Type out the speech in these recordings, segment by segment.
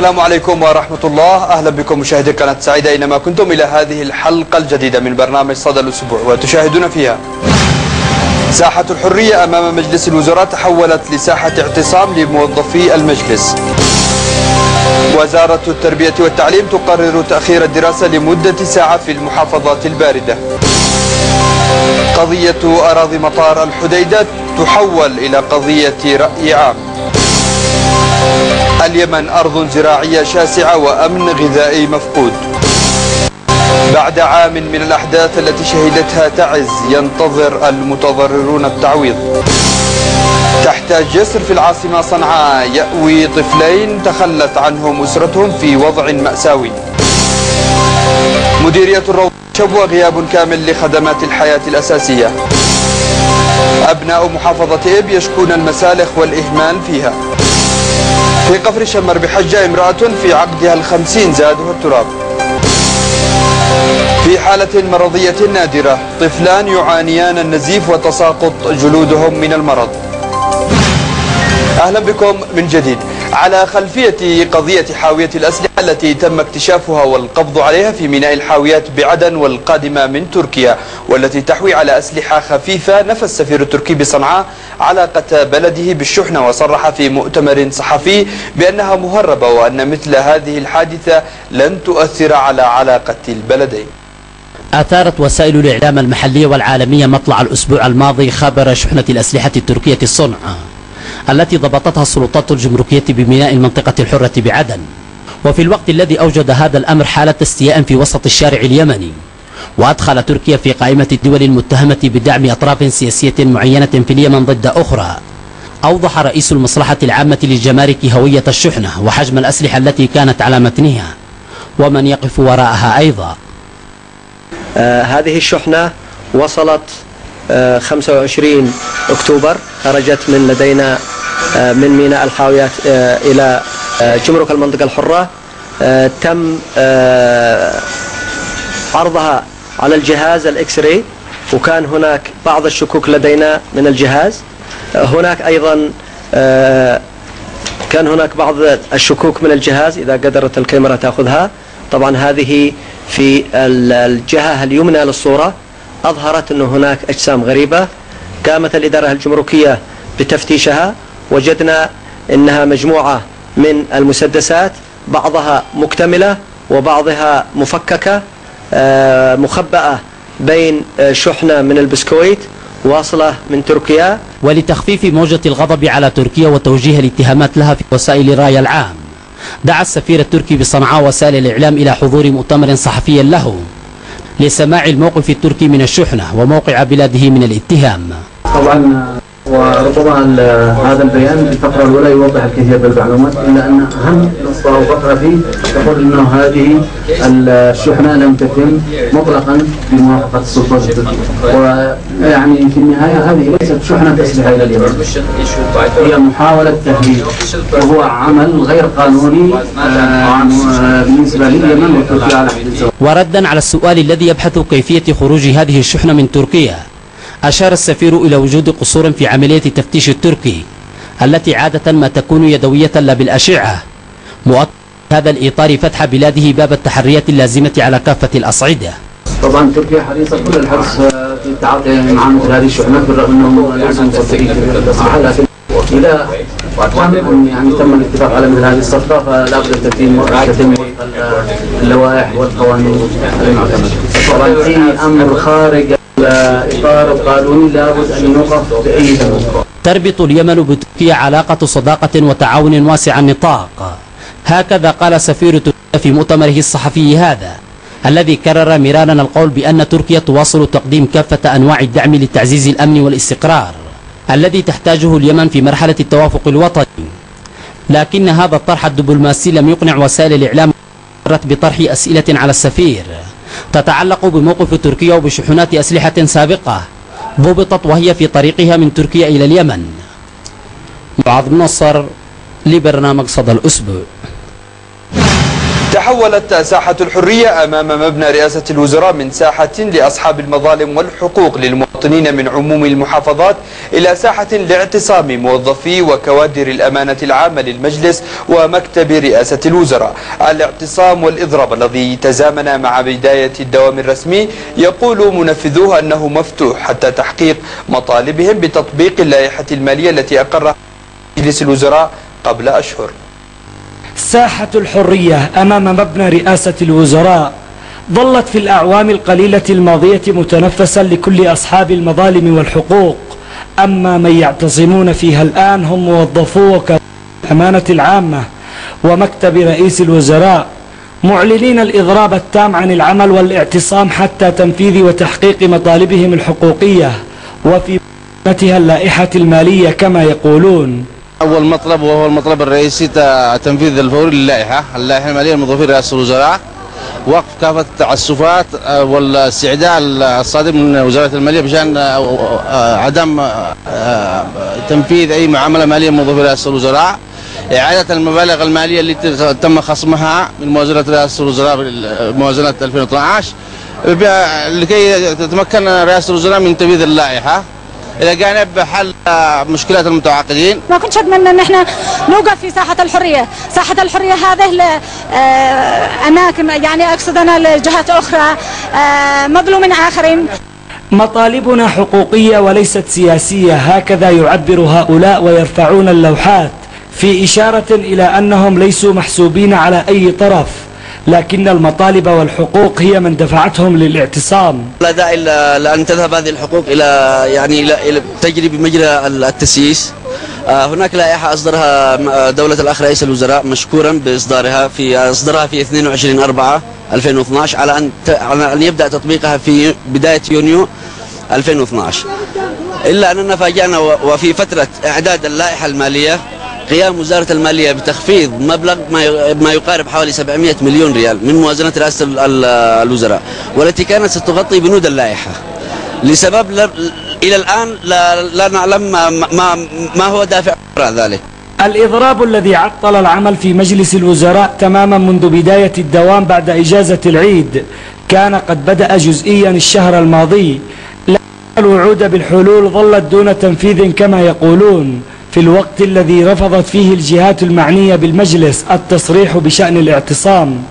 السلام عليكم ورحمة الله. أهلا بكم مشاهدي قناة سعيدة أينما كنتم إلى هذه الحلقة الجديدة من برنامج صدى الأسبوع وتشاهدون فيها. ساحة الحرية أمام مجلس الوزراء تحولت لساحة اعتصام لموظفي المجلس. وزارة التربية والتعليم تقرر تأخير الدراسة لمدة ساعة في المحافظات الباردة. قضية أراضي مطار الحديدة تحول إلى قضية رأي عام. اليمن أرض زراعية شاسعة وأمن غذائي مفقود. بعد عام من الأحداث التي شهدتها تعز ينتظر المتضررون التعويض. تحت جسر في العاصمة صنعاء يأوي طفلين تخلت عنهم أسرتهم في وضع مأساوي. مديرية الروض شبوة غياب كامل لخدمات الحياة الأساسية. أبناء محافظة إب يشكون المسالخ والإهمال فيها. في قفر شمر بحجة امرأة في عقدها الخمسين زادها التراب. في حالة مرضية نادرة طفلان يعانيان النزيف وتساقط جلودهم من المرض. أهلا بكم من جديد. على خلفية قضية حاوية الأسلحة التي تم اكتشافها والقبض عليها في ميناء الحاويات بعدن والقادمة من تركيا والتي تحوي على أسلحة خفيفة نفى السفير التركي بصنعاء علاقة بلده بالشحنة وصرح في مؤتمر صحفي بأنها مهربة وأن مثل هذه الحادثة لن تؤثر على علاقة البلدين. أثارت وسائل الإعلام المحلية والعالمية مطلع الأسبوع الماضي خبر شحنة الأسلحة التركية الصنع التي ضبطتها السلطات الجمركية بميناء المنطقة الحرة بعدن. وفي الوقت الذي أوجد هذا الأمر حالة استياء في وسط الشارع اليمني. وأدخل تركيا في قائمة الدول المتهمة بدعم أطراف سياسية معينة في اليمن ضد أخرى. أوضح رئيس المصلحة العامة للجمارك هوية الشحنة وحجم الأسلحة التي كانت على متنها. ومن يقف وراءها أيضا. آه هذه الشحنة وصلت 25 أكتوبر خرجت من لدينا آه من ميناء الحاويات آه إلى آه جمرك المنطقة الحرة. آه تم آه عرضها على الجهاز الإكس راي وكان هناك بعض الشكوك لدينا من الجهاز. آه هناك أيضا آه كان هناك بعض الشكوك من الجهاز إذا قدرت الكاميرا تأخذها. طبعا هذه في الجهة اليمنى للصورة. أظهرت أن هناك أجسام غريبة قامت الإدارة الجمركية بتفتيشها. وجدنا أنها مجموعة من المسدسات بعضها مكتملة وبعضها مفككة مخبأة بين شحنة من البسكويت واصلة من تركيا. ولتخفيف موجة الغضب على تركيا وتوجيه الاتهامات لها في وسائل الرأي العام دعا السفير التركي بصنعاء وسائل الإعلام إلى حضور مؤتمر صحفي له. لسماع الموقف التركي من الشحنة وموقع بلاده من الاتهام. طبعا وربما هذا البيان الفقرة الأولى يوضح الكثير بالمعلومات إلا أن أهم نقطة أو فقرة فيه تقول أنه هذه الشحنة لم تتم مطلقا بموافقة السلطات التركية ويعني في النهاية هذه ليست شحنة أسلحة إلى اليمن. هي محاولة تهديد وهو عمل غير قانوني بالنسبة لليمن وتركيا على حد سواء وردا على السؤال الذي يبحث كيفية خروج هذه الشحنة من تركيا. أشار السفير إلى وجود قصور في عملية التفتيش التركي التي عادة ما تكون يدوية لا بالأشعة. مؤكد هذا الإطار فتح بلاده باب التحريات اللازمة على كافة الأصعدة. طبعا تركيا حريصة كل الحرص في التعاطي مع مثل هذه الشحنات بالرغم أنهم ليسوا مصدقين في الأسلحة لكن إذا تم يعني تم الاتفاق على مثل هذه الصفقة فلا بد أن تتم تتم اللوائح والقوانين. المعتمدة طبعا أي أمر خارج تربط اليمن بتركيا علاقة صداقة وتعاون واسع النطاق. هكذا قال سفير تركيا في مؤتمره الصحفي هذا الذي كرر مرارا القول بأن تركيا تواصل تقديم كافة أنواع الدعم لتعزيز الأمن والاستقرار الذي تحتاجه اليمن في مرحلة التوافق الوطني. لكن هذا الطرح الدبلوماسي لم يقنع وسائل الإعلام بطرح أسئلة على السفير. تتعلق بموقف تركيا وبشحنات أسلحة سابقة ضبطت وهي في طريقها من تركيا إلى اليمن. معاذ نصر لبرنامج صدى الأسبوع. تحولت ساحة الحرية أمام مبنى رئاسة الوزراء من ساحة لأصحاب المظالم والحقوق للمواطنين من عموم المحافظات إلى ساحة لاعتصام موظفي وكوادر الأمانة العامة للمجلس ومكتب رئاسة الوزراء. الاعتصام والإضراب الذي تزامن مع بداية الدوام الرسمي يقول منفذوه أنه مفتوح حتى تحقيق مطالبهم بتطبيق اللائحة المالية التي أقرها مجلس الوزراء قبل أشهر. ساحة الحرية أمام مبنى رئاسة الوزراء ظلت في الأعوام القليلة الماضية متنفسا لكل أصحاب المظالم والحقوق. أما من يعتصمون فيها الآن هم موظفو وكالة الأمانة العامة ومكتب رئيس الوزراء. معلنين الإضراب التام عن العمل والاعتصام حتى تنفيذ وتحقيق مطالبهم الحقوقية وفي متها اللائحة المالية كما يقولون. أول مطلب وهو المطلب الرئيسي تنفيذ الفوري للائحة. اللائحة المالية المضافين رئاسة الوزراء. وقف كافة التعسفات والاستعداء الصادر من وزارة المالية بشأن عدم تنفيذ أي معاملة مالية مضافة رئاسة الوزراء. إعادة المبالغ المالية التي تم خصمها من موازنة رئاسة الوزراء موازنة 2012 لكي تتمكن رئاسة الوزراء من تنفيذ اللائحة. إلى جانب حل مشكلات المتعاقدين. ما كنتش أتمنى إن إحنا نوقف في ساحة الحرية، ساحة الحرية هذه أماكن يعني أقصد أنا لجهات أخرى مظلوم آخرين. مطالبنا حقوقية وليست سياسية. هكذا يعبر هؤلاء ويرفعون اللوحات في إشارة إلى أنهم ليسوا محسوبين على أي طرف. لكن المطالب والحقوق هي من دفعتهم للاعتصام. لا داعي لأن تذهب هذه الحقوق إلى يعني إلى تجري بمجرى التسييس. هناك لائحة أصدرها دولة الأخ رئيس الوزراء مشكورا بإصدارها في أصدرها في 22 4 2012 على أن على أن يبدأ تطبيقها في بداية يونيو 2012 إلا أننا فاجأنا وفي فترة إعداد اللائحة المالية قيام وزارة المالية بتخفيض مبلغ ما يقارب حوالي 700 مليون ريال من موازنة رئاسة الوزراء والتي كانت ستغطي بنود اللائحة. لسبب إلى الآن لا, نعلم ما, ما, ما هو دافع ذلك. الإضراب الذي عطل العمل في مجلس الوزراء تماما منذ بداية الدوام بعد إجازة العيد. كان قد بدأ جزئيا الشهر الماضي. الوعود بالحلول ظلت دون تنفيذ كما يقولون. في الوقت الذي رفضت فيه الجهات المعنية بالمجلس التصريح بشأن الاعتصام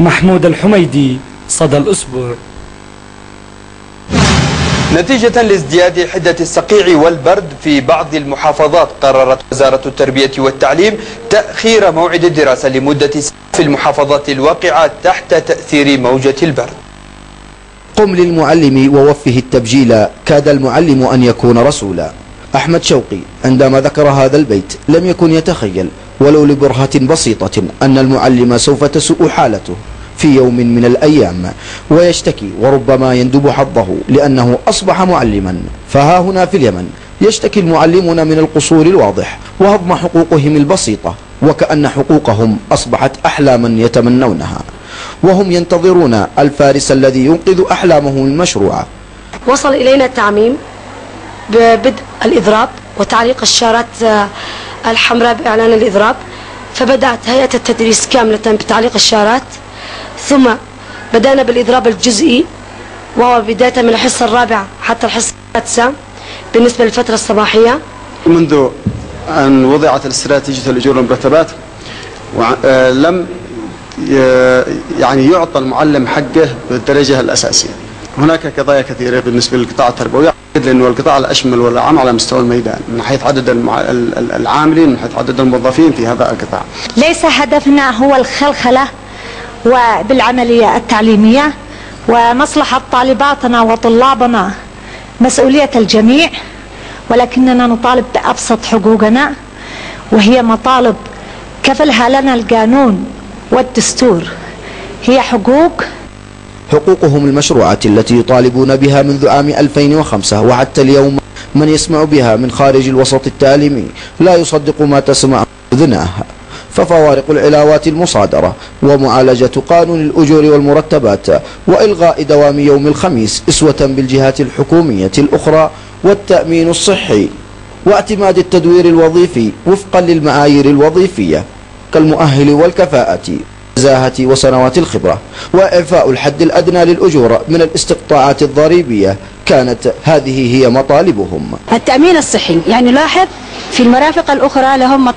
محمود الحميدي صدى الأسبوع. نتيجة لازدياد حدة الصقيع والبرد في بعض المحافظات قررت وزارة التربية والتعليم تأخير موعد الدراسة لمدة في المحافظات الواقعة تحت تأثير موجة البرد. قم للمعلم ووفه التبجيل كاد المعلم أن يكون رسولا. أحمد شوقي عندما ذكر هذا البيت لم يكن يتخيل ولو لبرهة بسيطة أن المعلم سوف تسوء حالته في يوم من الأيام ويشتكي وربما يندب حظه لأنه أصبح معلما فها هنا في اليمن يشتكي المعلمون من القصور الواضح وهضم حقوقهم البسيطة وكأن حقوقهم أصبحت أحلاما يتمنونها وهم ينتظرون الفارس الذي ينقذ أحلامهم المشروعة وصل إلينا التعميم ببدء الإضراب وتعليق الشارات الحمراء بإعلان الإضراب. فبدأت هيئة التدريس كاملة بتعليق الشارات. ثم بدأنا بالإضراب الجزئي وهو بداية من الحصة الرابعة حتى الحصة السادسة بالنسبة للفترة الصباحية. منذ أن وضعت الاستراتيجية الأجور والمرتبات لم يعني يعطى المعلم حقه بالدرجة الأساسية. هناك قضايا كثيرة بالنسبة للقطاع التربوي. لأنه القطاع الأشمل والأعم على مستوى الميدان من حيث عدد العاملين من حيث عدد الموظفين في هذا القطاع. ليس هدفنا هو الخلخلة وبالعملية التعليمية ومصلحة طالباتنا وطلابنا مسؤولية الجميع ولكننا نطالب بأبسط حقوقنا وهي مطالب كفلها لنا القانون والدستور. هي حقوق حقوقهم المشروعة التي يطالبون بها منذ عام 2005 وحتى اليوم من يسمع بها من خارج الوسط التعليمي لا يصدق ما تسمع أذناه. ففوارق العلاوات المصادرة ومعالجة قانون الأجور والمرتبات وإلغاء دوام يوم الخميس إسوة بالجهات الحكومية الأخرى والتأمين الصحي واعتماد التدوير الوظيفي وفقا للمعايير الوظيفية كالمؤهل والكفاءة. النزاهة وسنوات الخبرة وإعفاء الحد الأدنى للأجور من الاستقطاعات الضريبية. كانت هذه هي مطالبهم. التأمين الصحي يعني لاحظ في المرافق الأخرى لهم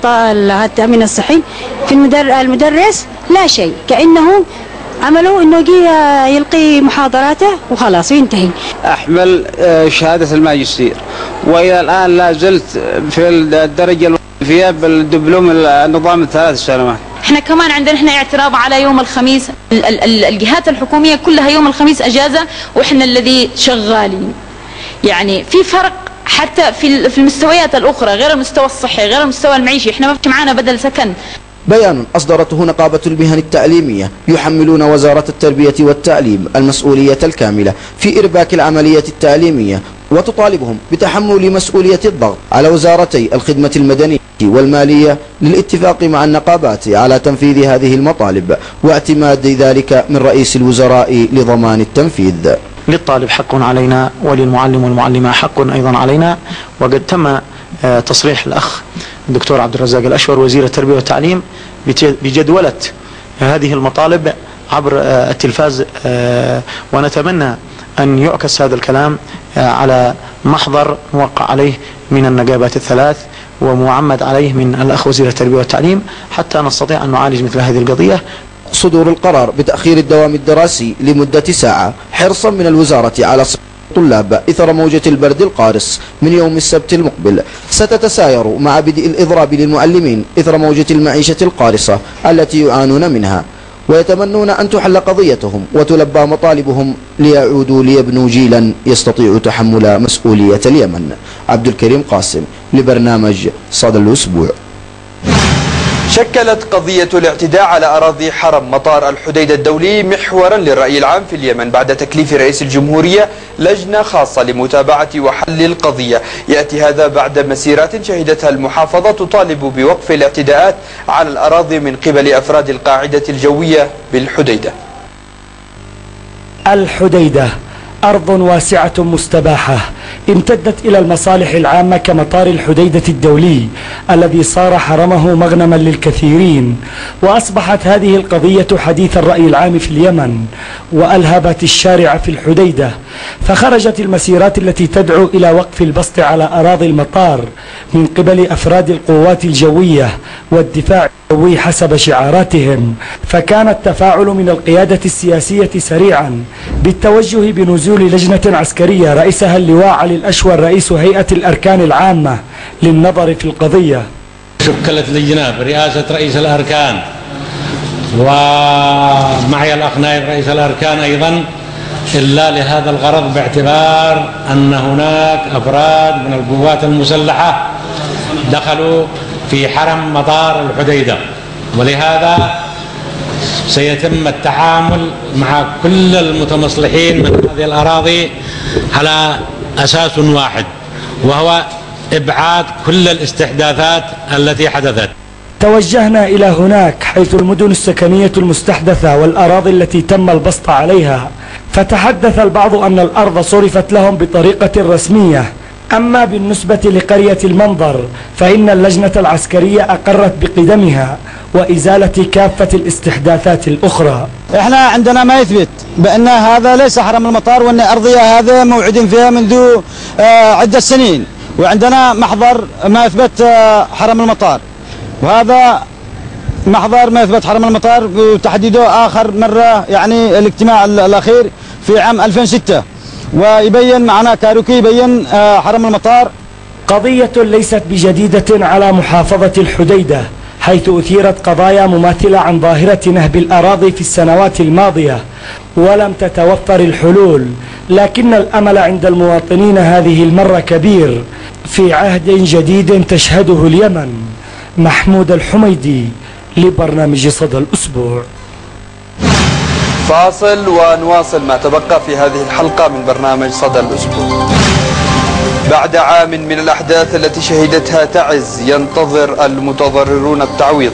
التأمين الصحي. في المدر... المدرس لا شيء كأنه عملوا إنه جي يلقي محاضراته وخلاص وينتهي أحمل آه، شهادة الماجستير وإلى الآن لا زلت في الدرجة الوظيفية بالدبلوم النظام الثلاث سنوات. إحنا كمان عندنا إحنا اعتراض على يوم الخميس. ال- ال- ال- الجهات الحكومية كلها يوم الخميس أجازة وإحنا الذي شغالين. يعني في فرق حتى في في المستويات الأخرى غير المستوى الصحي غير المستوى المعيشي. إحنا ما فيش معانا بدل سكن. بيان أصدرته نقابة المهن التعليمية. يحملون وزارة التربية والتعليم المسؤولية الكاملة في إرباك العملية التعليمية. وتطالبهم بتحمل مسؤولية الضغط على وزارتي الخدمة المدنية والمالية للاتفاق مع النقابات على تنفيذ هذه المطالب واعتماد ذلك من رئيس الوزراء لضمان التنفيذ. للطالب حق علينا وللمعلم والمعلمة حق أيضا علينا. وقد تم آه، تصريح الأخ الدكتور عبد الرزاق الأشور وزير التربية والتعليم بجدولة هذه المطالب عبر آه، التلفاز آه، ونتمنى أن يعكس هذا الكلام على محضر موقع عليه من النقابات الثلاث ومعمد عليه من الأخ وزير التربية والتعليم حتى نستطيع أن نعالج مثل هذه القضية. صدور القرار بتأخير الدوام الدراسي لمدة ساعة حرصا من الوزارة على الطلاب إثر موجة البرد القارس من يوم السبت المقبل. ستتساير مع بدء الإضراب للمعلمين إثر موجة المعيشة القارصة التي يعانون منها. ويتمنون أن تحل قضيتهم وتلبى مطالبهم ليعودوا ليبنوا جيلا يستطيع تحمل مسؤولية اليمن. عبد الكريم قاسم لبرنامج صدى الأسبوع. شكلت قضية الاعتداء على أراضي حرم مطار الحديدة الدولي محورا للرأي العام في اليمن بعد تكليف رئيس الجمهورية لجنة خاصة لمتابعة وحل القضية. يأتي هذا بعد مسيرات شهدتها المحافظة تطالب بوقف الاعتداءات على الأراضي من قبل أفراد القاعدة الجوية بالحديدة. الحديدة أرض واسعة مستباحة. امتدت إلى المصالح العامة كمطار الحديدة الدولي الذي صار حرمه مغنما للكثيرين وأصبحت هذه القضية حديث الرأي العام في اليمن وألهبت الشارع في الحديدة فخرجت المسيرات التي تدعو إلى وقف البسط على أراضي المطار من قبل أفراد القوات الجوية والدفاع الجوي حسب شعاراتهم فكان التفاعل من القيادة السياسية سريعا بالتوجه بنزول لجنة عسكرية رئيسها اللواء علي الأشور رئيس هيئة الأركان العامة للنظر في القضية. شكلت لجنة برئاسة رئيس الأركان. ومعي الأخ نائب رئيس الأركان أيضا إلا لهذا الغرض باعتبار أن هناك أفراد من القوات المسلحة دخلوا في حرم مطار الحديدة. ولهذا سيتم التعامل مع كل المتمصلحين من هذه الأراضي على أساس واحد وهو إبعاد كل الاستحداثات التي حدثت. توجهنا إلى هناك حيث المدن السكنية المستحدثة والأراضي التي تم البسط عليها فتحدث البعض أن الأرض صرفت لهم بطريقة رسمية. أما بالنسبة لقرية المنظر فإن اللجنة العسكرية أقرت بقدمها وإزالة كافة الاستحداثات الأخرى. إحنا عندنا ما يثبت بأن هذا ليس حرم المطار وأن أرضية هذا موعود فيها منذ آه، عدة سنين. وعندنا محضر ما يثبت آه، حرم المطار. وهذا محضر ما يثبت حرم المطار وتحديده آخر مرة يعني الاجتماع ال- الأخير في عام 2006 ويبين معنا كاروكي يبين آه، حرم المطار. قضية ليست بجديدة على محافظة الحديدة حيث أثيرت قضايا مماثلة عن ظاهرة نهب الأراضي في السنوات الماضية ولم تتوفر الحلول لكن الأمل عند المواطنين هذه المرة كبير في عهد جديد تشهده اليمن محمود الحميدي لبرنامج صدى الأسبوع. فاصل ونواصل ما تبقى في هذه الحلقة من برنامج صدى الأسبوع. بعد عام من الأحداث التي شهدتها تعز ينتظر المتضررون التعويض.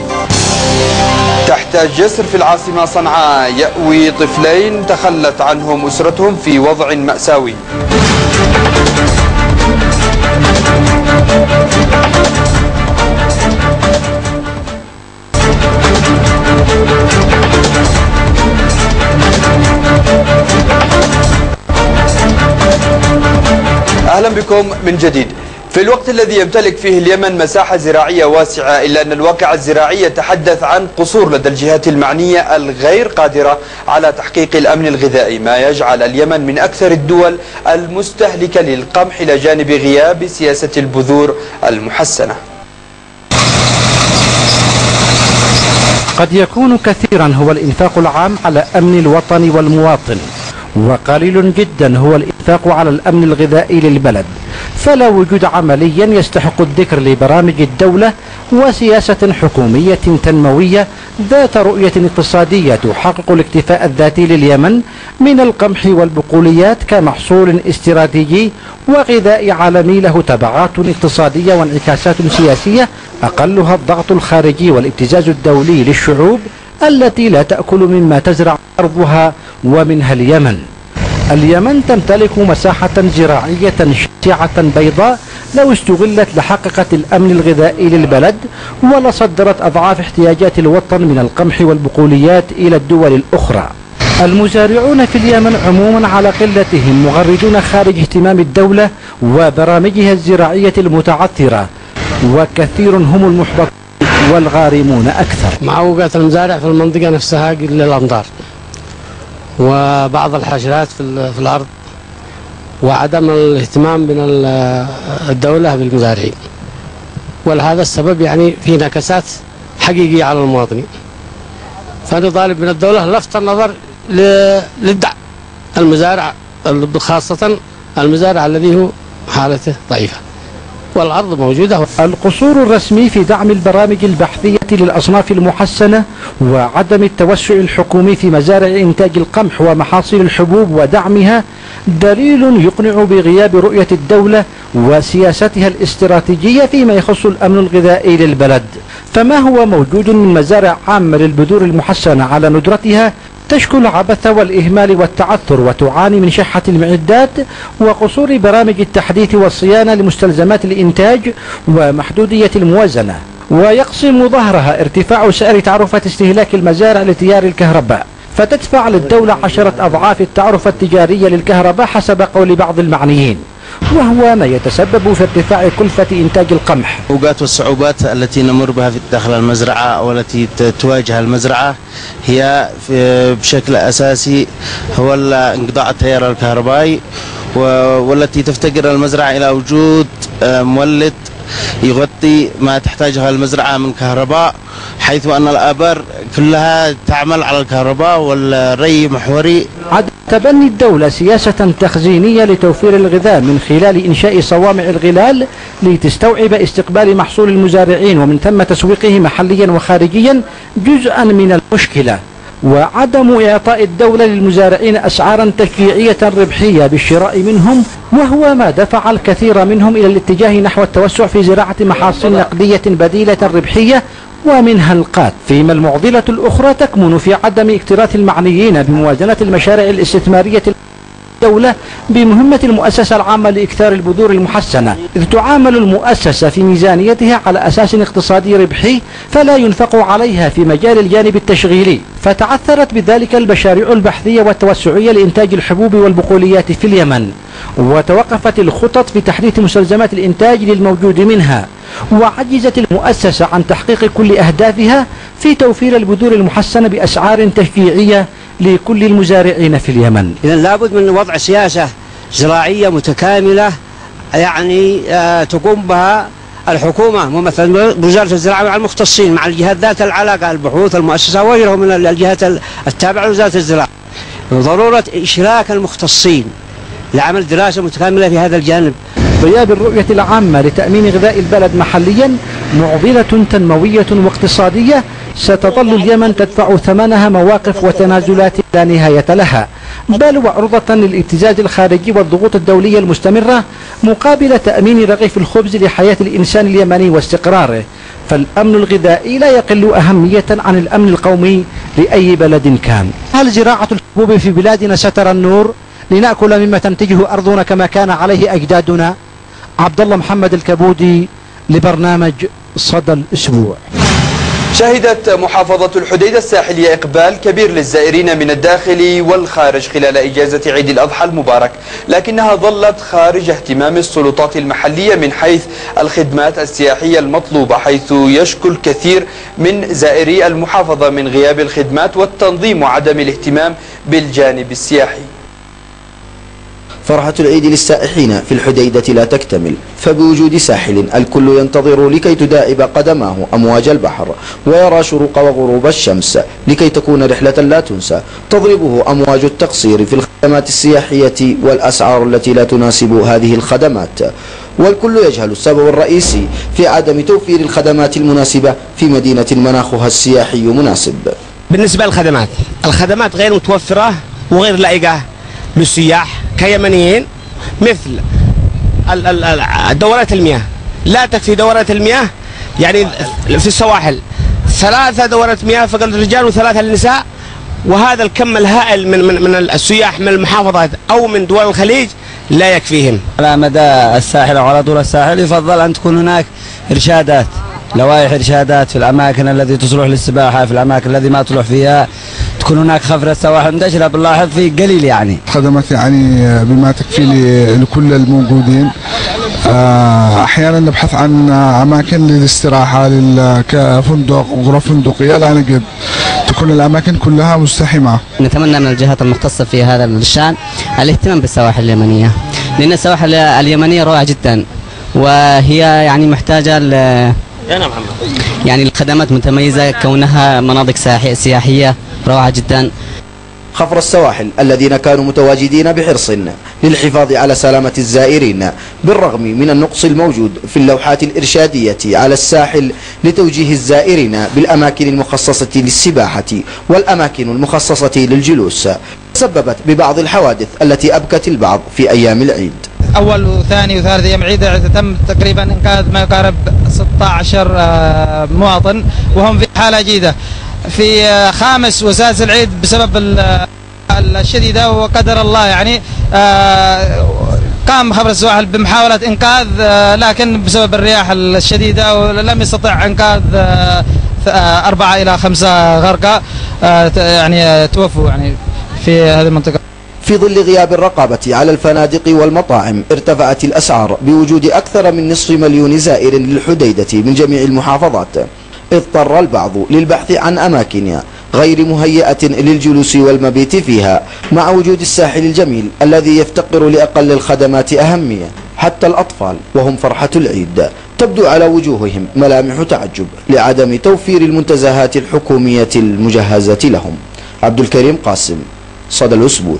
تحت جسر في العاصمة صنعاء يأوي طفلين تخلت عنهم أسرتهم في وضع مأساوي. أهلا بكم من جديد. في الوقت الذي يمتلك فيه اليمن مساحة زراعية واسعة إلا أن الواقع الزراعي يتحدث عن قصور لدى الجهات المعنية الغير قادرة على تحقيق الأمن الغذائي ما يجعل اليمن من أكثر الدول المستهلكة للقمح إلى جانب غياب سياسة البذور المحسنة. قد يكون كثيرا هو الإنفاق العام على أمن الوطن والمواطن. وقليل جدا هو الإنفاق على الأمن الغذائي للبلد. فلا وجود عمليا يستحق الذكر لبرامج الدولة وسياسة حكومية تنموية ذات رؤية اقتصادية تحقق الاكتفاء الذاتي لليمن من القمح والبقوليات كمحصول استراتيجي وغذاء عالمي له تبعات اقتصادية وانعكاسات سياسية أقلها الضغط الخارجي والابتزاز الدولي للشعوب التي لا تأكل مما تزرع أرضها ومنها اليمن. اليمن تمتلك مساحة زراعية شاسعة بيضاء لو استغلت لحققت الأمن الغذائي للبلد ولصدرت أضعاف احتياجات الوطن من القمح والبقوليات إلى الدول الأخرى. المزارعون في اليمن عموما على قلتهم مغردون خارج اهتمام الدولة وبرامجها الزراعية المتعثرة وكثير هم المحبطون والغارمون أكثر. معوقات المزارع في المنطقة نفسها قل الأمطار وبعض الحشرات في, في الأرض. وعدم الاهتمام من الدولة بالمزارعين. ولهذا السبب يعني في نكسات حقيقية على المواطنين. فنطالب من الدولة لفت النظر للدعم المزارع خاصة المزارع الذي هو حالته ضعيفة. والأرض موجودة. القصور الرسمي في دعم البرامج البحثية للأصناف المحسنة وعدم التوسع الحكومي في مزارع إنتاج القمح ومحاصيل الحبوب ودعمها دليل يقنع بغياب رؤية الدولة وسياستها الاستراتيجية فيما يخص الأمن الغذائي للبلد. فما هو موجود من مزارع عامة للبذور المحسنة على ندرتها؟ تشكو العبث والإهمال والتعثر وتعاني من شحة المعدات وقصور برامج التحديث والصيانة لمستلزمات الإنتاج ومحدودية الموازنة. ويقسم ظهرها ارتفاع سعر تعرفة استهلاك المزارع لتيار الكهرباء. فتدفع للدولة عشرة أضعاف التعرفة التجارية للكهرباء حسب قول بعض المعنيين. وهو ما يتسبب في ارتفاع كلفة إنتاج القمح. الأوقات والصعوبات التي نمر بها في داخل المزرعة أو التي تواجه المزرعة هي بشكل أساسي هو انقطاع التيار الكهربائي والتي تفتقر المزرعة إلى وجود مولد يغطي ما تحتاجها المزرعة من كهرباء حيث أن الآبار كلها تعمل على الكهرباء والري محوري. عد تبني الدولة سياسة تخزينية لتوفير الغذاء من خلال إنشاء صوامع الغلال لتستوعب استقبال محصول المزارعين ومن ثم تسويقه محليا وخارجيا جزءا من المشكلة. وعدم إعطاء الدولة للمزارعين أسعارا تشجيعية ربحية بالشراء منهم وهو ما دفع الكثير منهم إلى الاتجاه نحو التوسع في زراعة محاصيل نقدية بديلة ربحية ومنها القات. فيما المعضلة الأخرى تكمن في عدم اكتراث المعنيين بموازنة المشاريع الاستثمارية الدولة بمهمة المؤسسة العامة لإكثار البذور المحسنة إذ تعامل المؤسسة في ميزانيتها على أساس اقتصادي ربحي فلا ينفق عليها في مجال الجانب التشغيلي. فتعثرت بذلك المشاريع البحثية والتوسعية لإنتاج الحبوب والبقوليات في اليمن وتوقفت الخطط في تحديث مستلزمات الإنتاج للموجود منها وعجزت المؤسسة عن تحقيق كل أهدافها في توفير البذور المحسنة بأسعار تشجيعية لكل المزارعين في اليمن. إذا لابد من وضع سياسة زراعية متكاملة يعني آه تقوم بها الحكومة ممثل وزارة الزراعة مع المختصين مع الجهات ذات العلاقة البحوث المؤسسة وغيرها من الجهات التابعة لوزارة الزراعة. ضرورة إشراك المختصين لعمل دراسة متكاملة في هذا الجانب. غياب الرؤية العامة لتأمين غذاء البلد محليا معضلة تنموية واقتصادية ستظل اليمن تدفع ثمنها مواقف وتنازلات لا نهاية لها. بل وعرضة للابتزاز الخارجي والضغوط الدولية المستمرة مقابل تأمين رغيف الخبز لحياة الإنسان اليمني واستقراره. فالأمن الغذائي لا يقل أهمية عن الأمن القومي لأي بلد كان. هل زراعة الحبوب في بلادنا سترى النور؟ لنأكل مما تنتجه أرضنا كما كان عليه أجدادنا. عبد الله محمد الكبودي لبرنامج صدى الأسبوع. شهدت محافظة الحديدة الساحلية إقبال كبير للزائرين من الداخل والخارج خلال إجازة عيد الأضحى المبارك لكنها ظلت خارج اهتمام السلطات المحلية من حيث الخدمات السياحية المطلوبة حيث يشكو الكثير من زائري المحافظة من غياب الخدمات والتنظيم وعدم الاهتمام بالجانب السياحي. فرحة العيد للسائحين في الحديدة لا تكتمل فبوجود ساحل الكل ينتظر لكي تداعب قدماه أمواج البحر ويرى شروق وغروب الشمس لكي تكون رحلة لا تنسى. تضربه أمواج التقصير في الخدمات السياحية والأسعار التي لا تناسب هذه الخدمات. والكل يجهل السبب الرئيسي في عدم توفير الخدمات المناسبة في مدينة مناخها السياحي مناسب. بالنسبة للخدمات الخدمات غير متوفرة وغير لائقة للسياح. كيمنيين مثل دورات المياه. لا تكفي دورات المياه يعني في السواحل. ثلاثة دورات مياه فقط للرجال وثلاثة للنساء وهذا الكم الهائل من من من السياح من المحافظات أو من دول الخليج لا يكفيهم. على مدى الساحل أو على طول الساحل يفضل أن تكون هناك إرشادات. لوائح ارشادات في الأماكن التي تصلح للسباحة في الأماكن التي ما تصلح فيها. تكون هناك خفرة سواحل منتشرة بنلاحظ في قليل يعني. خدمات يعني بما تكفي لكل الموجودين. آه، أحيانا نبحث عن أماكن للاستراحة كفندق غرف فندقية لا نجد. تكون الأماكن كلها مزدحمه نتمنى من الجهات المختصة في هذا الشأن الاهتمام بالسواحل اليمنية لأن السواحل اليمنية روعه جدا وهي يعني محتاجة يعني الخدمات متميزة كونها مناطق سياحية روعة جدا. خفر السواحل الذين كانوا متواجدين بحرص للحفاظ على سلامة الزائرين بالرغم من النقص الموجود في اللوحات الإرشادية على الساحل لتوجيه الزائرين بالأماكن المخصصة للسباحة والأماكن المخصصة للجلوس. سببت ببعض الحوادث التي أبكت البعض في أيام العيد. أول وثاني وثالث أيام عيد تم تقريبا إنقاذ ما يقارب 16 آه، مواطن وهم في حالة جيدة في خامس وسادس العيد بسبب الشديدة وقدر الله يعني آه، قام خبر السواحل بمحاولة إنقاذ آه، لكن بسبب الرياح الشديدة لم يستطع إنقاذ آه، أربعة إلى خمسة غرقى يعني توفوا يعني. في هذه المنطقة؟ في ظل غياب الرقابة على الفنادق والمطاعم ارتفعت الأسعار بوجود أكثر من نصف مليون زائر للحديدة من جميع المحافظات. اضطر البعض للبحث عن أماكن غير مهيئة للجلوس والمبيت فيها مع وجود الساحل الجميل الذي يفتقر لأقل الخدمات أهمية حتى الأطفال وهم فرحة العيد. تبدو على وجوههم ملامح تعجب لعدم توفير المنتزهات الحكومية المجهزة لهم. عبد الكريم قاسم. صدى الأسبوع.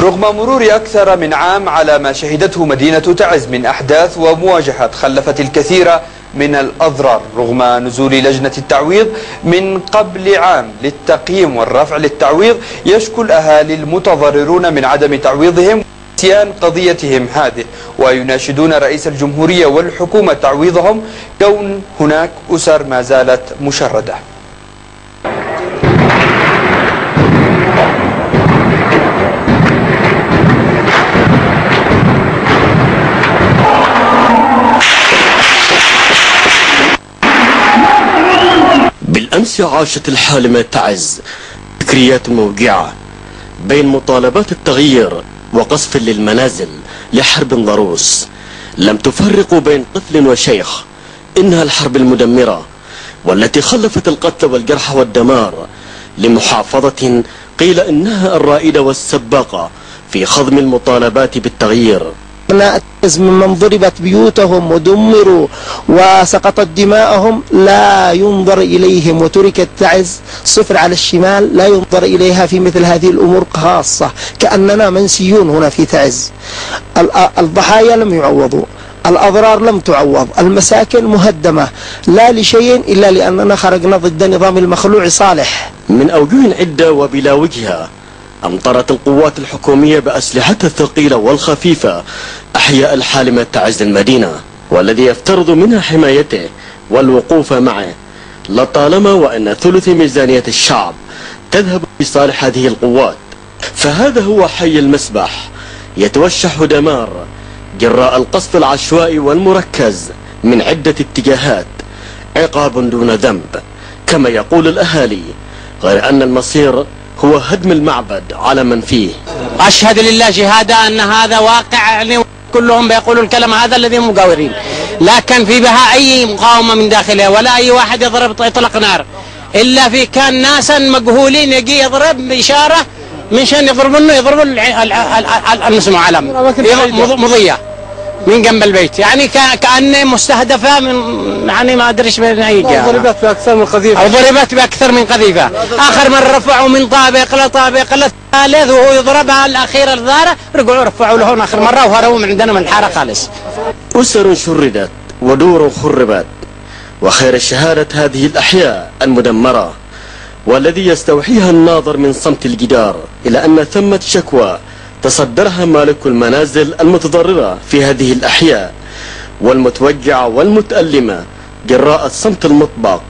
رغم مرور أكثر من عام على ما شهدته مدينة تعز من أحداث ومواجهات خلفت الكثير من الأضرار رغم نزول لجنة التعويض من قبل عام للتقييم والرفع للتعويض يشكو الأهالي المتضررون من عدم تعويضهم نسيان قضيتهم هذه ويناشدون رئيس الجمهورية والحكومة تعويضهم. كون هناك أسر ما زالت مشردة. بالأمس عاشت الحالمة تعز. ذكريات موجعة. بين مطالبات التغيير وقصف للمنازل لحرب ضروس. لم تفرق بين طفل وشيخ. إنها الحرب المدمرة والتي خلفت القتل والجرح والدمار لمحافظة قيل إنها الرائدة والسباقة في خضم المطالبات بالتغيير. أبناء ممن ضربت بيوتهم ودمروا وسقطت دماءهم لا ينظر إليهم وتركت تعز صفر على الشمال لا ينظر إليها في مثل هذه الأمور خاصة كأننا منسيون هنا في تعز. الضحايا لم يعوضوا الأضرار لم تعوض المساكن مهدمة لا لشيء إلا لأننا خرجنا ضد نظام المخلوع صالح. من أوجه عدة وبلا وجهة أمطرت القوات الحكومية بأسلحتها الثقيلة والخفيفة أحياء الحالمة تعز المدينة والذي يفترض منها حمايته والوقوف معه. لطالما وأن ثلث ميزانية الشعب تذهب بصالح هذه القوات فهذا هو حي المسبح يتوشح دمار جراء القصف العشوائي والمركز من عدة اتجاهات عقاب دون ذنب. كما يقول الأهالي غير أن المصير هو هدم المعبد على من فيه. أشهد لله شهادة أن هذا واقع يعني كلهم بيقولوا الكلام هذا الذي مقاورين. لا كان في بها أي مقاومة من داخلها ولا أي واحد يضرب يطلق نار. إلا في كان ناسا مجهولين يجي يضرب بإشارة من شأن يضرب إنه يضرب المسمى علم مضية. من جنب البيت. يعني كأنه مستهدفة من يعني ما أدري إيش بين أي جهة ضربت بأكثر من قذيفة. أو ضربت بأكثر من قذيفة. آخر مرة رفعوا من طابق لطابق للثالث وهو يضربها الأخيرة الظاهرة رجعوا رفعوا له آخر مرة وهربوا من عندنا من الحارة خالص. أسر شردت ودور خربت وخير الشهادة هذه الأحياء المدمرة والذي يستوحيها الناظر من صمت الجدار إلى أن ثمة شكوى تصدرها مالك المنازل المتضررة في هذه الأحياء والمتوجعة والمتألمة جراء الصمت المطبق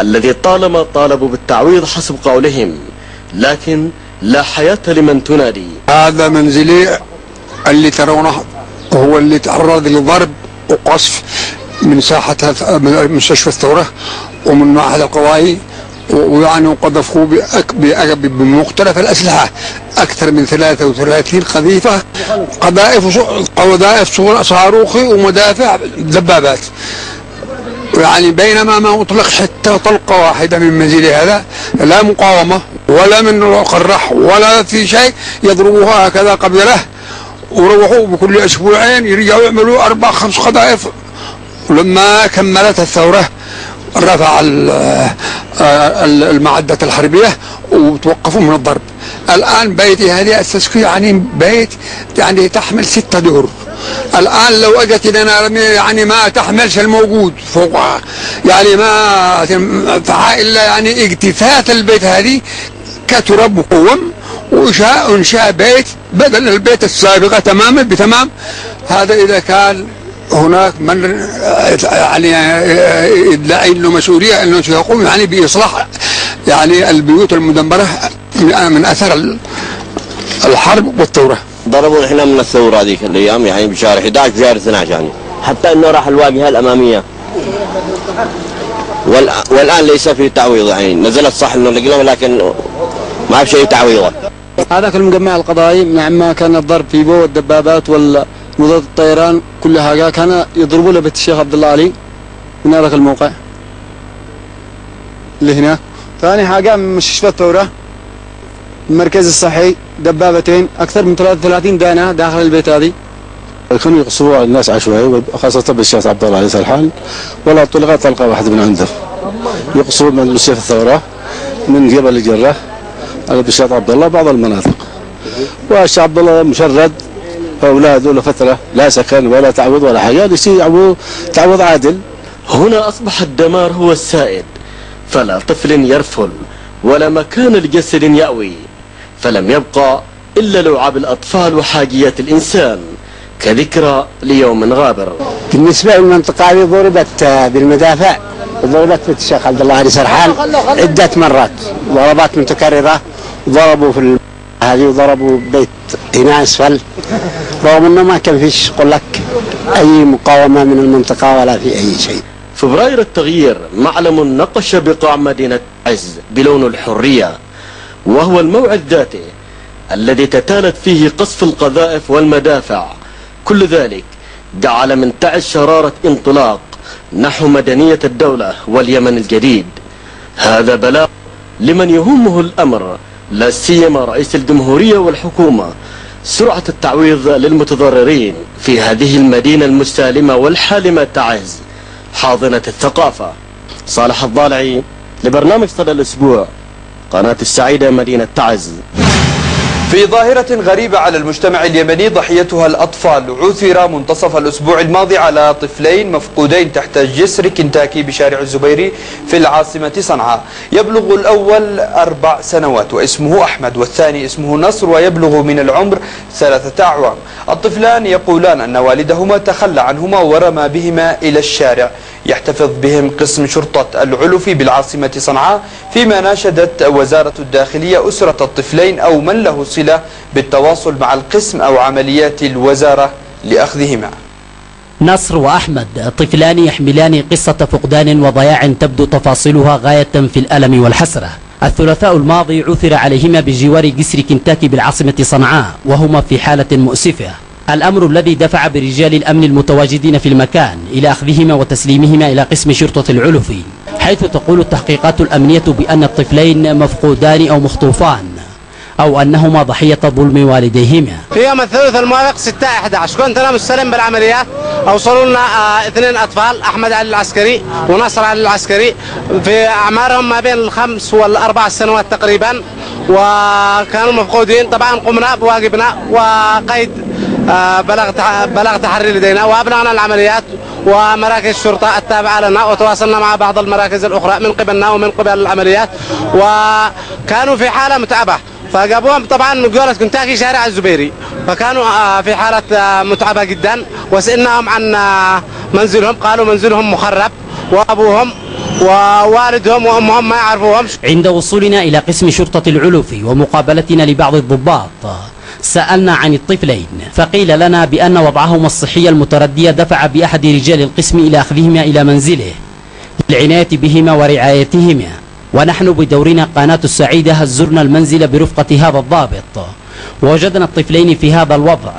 الذي طالما طالبوا بالتعويض حسب قولهم لكن لا حياة لمن تنادي. هذا منزلي اللي ترونه هو اللي تعرض لضرب وقصف من ساحة مستشفى الثورة ومن معهد القضائي ويعني وقذفوه بمختلف الأسلحة. أكثر من 33 قذيفة قذائف قذائف صاروخي ومدافع دبابات. يعني بينما ما أطلق حتى طلقة واحدة من منزل هذا لا مقاومة ولا من قرح ولا في شيء يضربوها هكذا قبل له وروحوا بكل أسبوعين يرجعوا يعملوا أربع خمس قذائف. ولما كملت الثورة رفع المعدة الحربية وتوقفوا من الضرب. الآن بيتي هذه أسسك يعني بيت يعني تحمل ستة دور الآن لو أجت لنا يعني ما تحملش الموجود فوقها. يعني ما إلا يعني اجتثاث البيت هذه كترب وقوم وإنشاء إنشاء بيت بدل البيت السابقة تماما بتمام؟ هذا إذا كان هناك من يعني يدعي له مسؤولية انه سيقوم يعني بإصلاح يعني البيوت المدمرة من أثر الحرب والثورة. ضربوا إحنا من الثورة هذيك الأيام يعني بشهر 11 بشهر 12 يعني حتى إنه راح الواجهه الأمامية. والآن ليس في تعويض يعني نزلت صح إنه لقينا لكن ما في شيء تعويضه. هذاك المجمع القضائي مع ما كان الضرب في بو الدبابات وال مضاد الطيران كل حاجة. كان يضربوا له بيت الشيخ عبد الله علي. من هذاك الموقع. اللي هناك ثاني حاجة من مستشفى الثورة. المركز الصحي دبابتين أكثر من 33 دانة داخل البيت هذه. كانوا يقصوا الناس عشوائي خاصة بالشيخ عبد الله علي سرحان. ولا طلقة طلقة واحدة من عنده. يقصوا من مستشفى الثورة من جبل الجرة على بالشيخ عبد الله بعض المناطق. والشيخ عبد الله مشرد أولاده لفترة لا سكن ولا تعويض ولا حاجة. يصير تعويض عادل. هنا أصبح الدمار هو السائد. فلا طفل يرفل ولا مكان لجسد يأوي. فلم يبقى إلا لعاب الأطفال وحاجيات الإنسان. كذكرى ليوم غابر. بالنسبة للمنطقة هذه ضربت بالمدافع ضربت في الشيخ عبد الله علي سرحان. عدة مرات ضربات متكررة ضربوا في هذه وضربوا بيت هنا أسفل. رغم إنه ما كان فيش قل لك أي مقاومة من المنطقة ولا في أي شيء. فبراير التغيير معلم نقش بقاع مدينة عز بلون الحرية وهو الموعد ذاته الذي تتالت فيه قصف القذائف والمدافع. كل ذلك جعل من تعز شرارة انطلاق. نحو مدنية الدولة واليمن الجديد. هذا بلاء لمن يهمه الأمر. لا سيما رئيس الجمهورية والحكومة. سرعة التعويض للمتضررين في هذه المدينة المستألمة والحالمة تعز حاضنة الثقافة. صالح الضالعي لبرنامج صدى الأسبوع قناة السعيدة مدينة تعز. في ظاهرة غريبة على المجتمع اليمني ضحيتها الأطفال. عثر منتصف الأسبوع الماضي على طفلين مفقودين تحت جسر كنتاكي بشارع الزبيري في العاصمة صنعاء. يبلغ الأول أربع سنوات واسمه أحمد والثاني اسمه نصر ويبلغ من العمر ثلاثة أعوام. الطفلان يقولان أن والدهما تخلى عنهما ورمى بهما إلى الشارع. يحتفظ بهم قسم شرطة العلفي بالعاصمة صنعاء فيما ناشدت وزارة الداخلية أسرة الطفلين أو من له صلة بالتواصل مع القسم أو عمليات الوزارة لأخذهما. نصر وأحمد طفلان يحملان قصة فقدان وضياع تبدو تفاصيلها غاية في الألم والحسرة. الثلاثاء الماضي عثر عليهما بجوار جسر كنتاكي بالعاصمة صنعاء وهما في حالة مؤسفة. الأمر الذي دفع برجال الأمن المتواجدين في المكان إلى أخذهما وتسليمهما إلى قسم شرطة العلفي حيث تقول التحقيقات الأمنية بأن الطفلين مفقودان أو مخطوفان أو أنهما ضحية ظلم والديهما. في يوم الثلاثاء الموافق 6 11 كنت أنا مستلم بالعمليات. أوصلوا لنا آه اثنين أطفال أحمد علي العسكري ونصر علي العسكري. في أعمارهم ما بين الخمس والأربع سنوات تقريبا. وكانوا مفقودين. طبعا قمنا بواجبنا وقيد بلغ تح- بلغ تحري لدينا وابلغنا العمليات ومراكز الشرطة التابعة لنا. وتواصلنا مع بعض المراكز الأخرى من قبلنا ومن قبل العمليات. وكانوا في حالة متعبة. فجابوهم طبعا من جولة كنتاكي شارع الزبيري. فكانوا آه، في حالة آه، متعبة جدا. وسألناهم عن آه، منزلهم. قالوا منزلهم مخرب. وأبوهم ووالدهم وأمهم ما يعرفوهمش. عند وصولنا إلى قسم شرطة العلوفي ومقابلتنا لبعض الضباط. سألنا عن الطفلين فقيل لنا بأن وضعهما الصحي المتردي دفع بأحد رجال القسم إلى أخذهما إلى منزله للعناية بهما ورعايتهما. ونحن بدورنا قناة السعيدة زرنا المنزل برفقة هذا الضابط. ووجدنا الطفلين في هذا الوضع.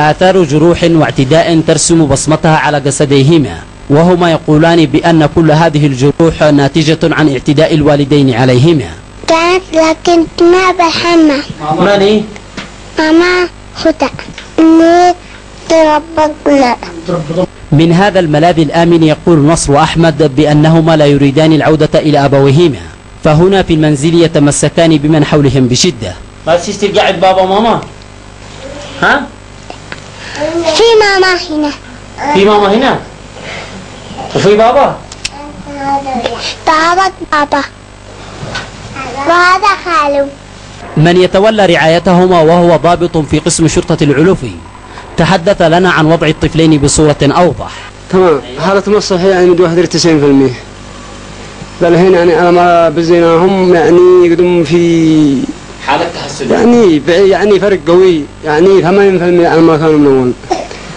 آثار جروح واعتداء ترسم بصمتها على جسديهما. وهما يقولان بأن كل هذه الجروح ناتجة عن اعتداء الوالدين عليهما. كانت لكن ما بحمى ماني تربط لا من هذا الملاذ الآمن يقول نصر أحمد بأنهما لا يريدان العودة إلى أبويهما فهنا في المنزل يتمسكان بمن حولهم بشدة. ما تشتي قاعد بابا ماما ها؟ في ماما هنا. في ماما هنا؟ وفي بابا؟ تعبت بابا. وهذا خالو من يتولى رعايتهما وهو ضابط في قسم شرطة العلوفي تحدث لنا عن وضع الطفلين بصورة أوضح. تمام. حالتهم الصحية يعني مدة 91% قال هنا يعني على ما بزيناهم يعني قدم في حالة تحسن. يعني يعني فرق قوي. يعني 80% على ما كانوا من أول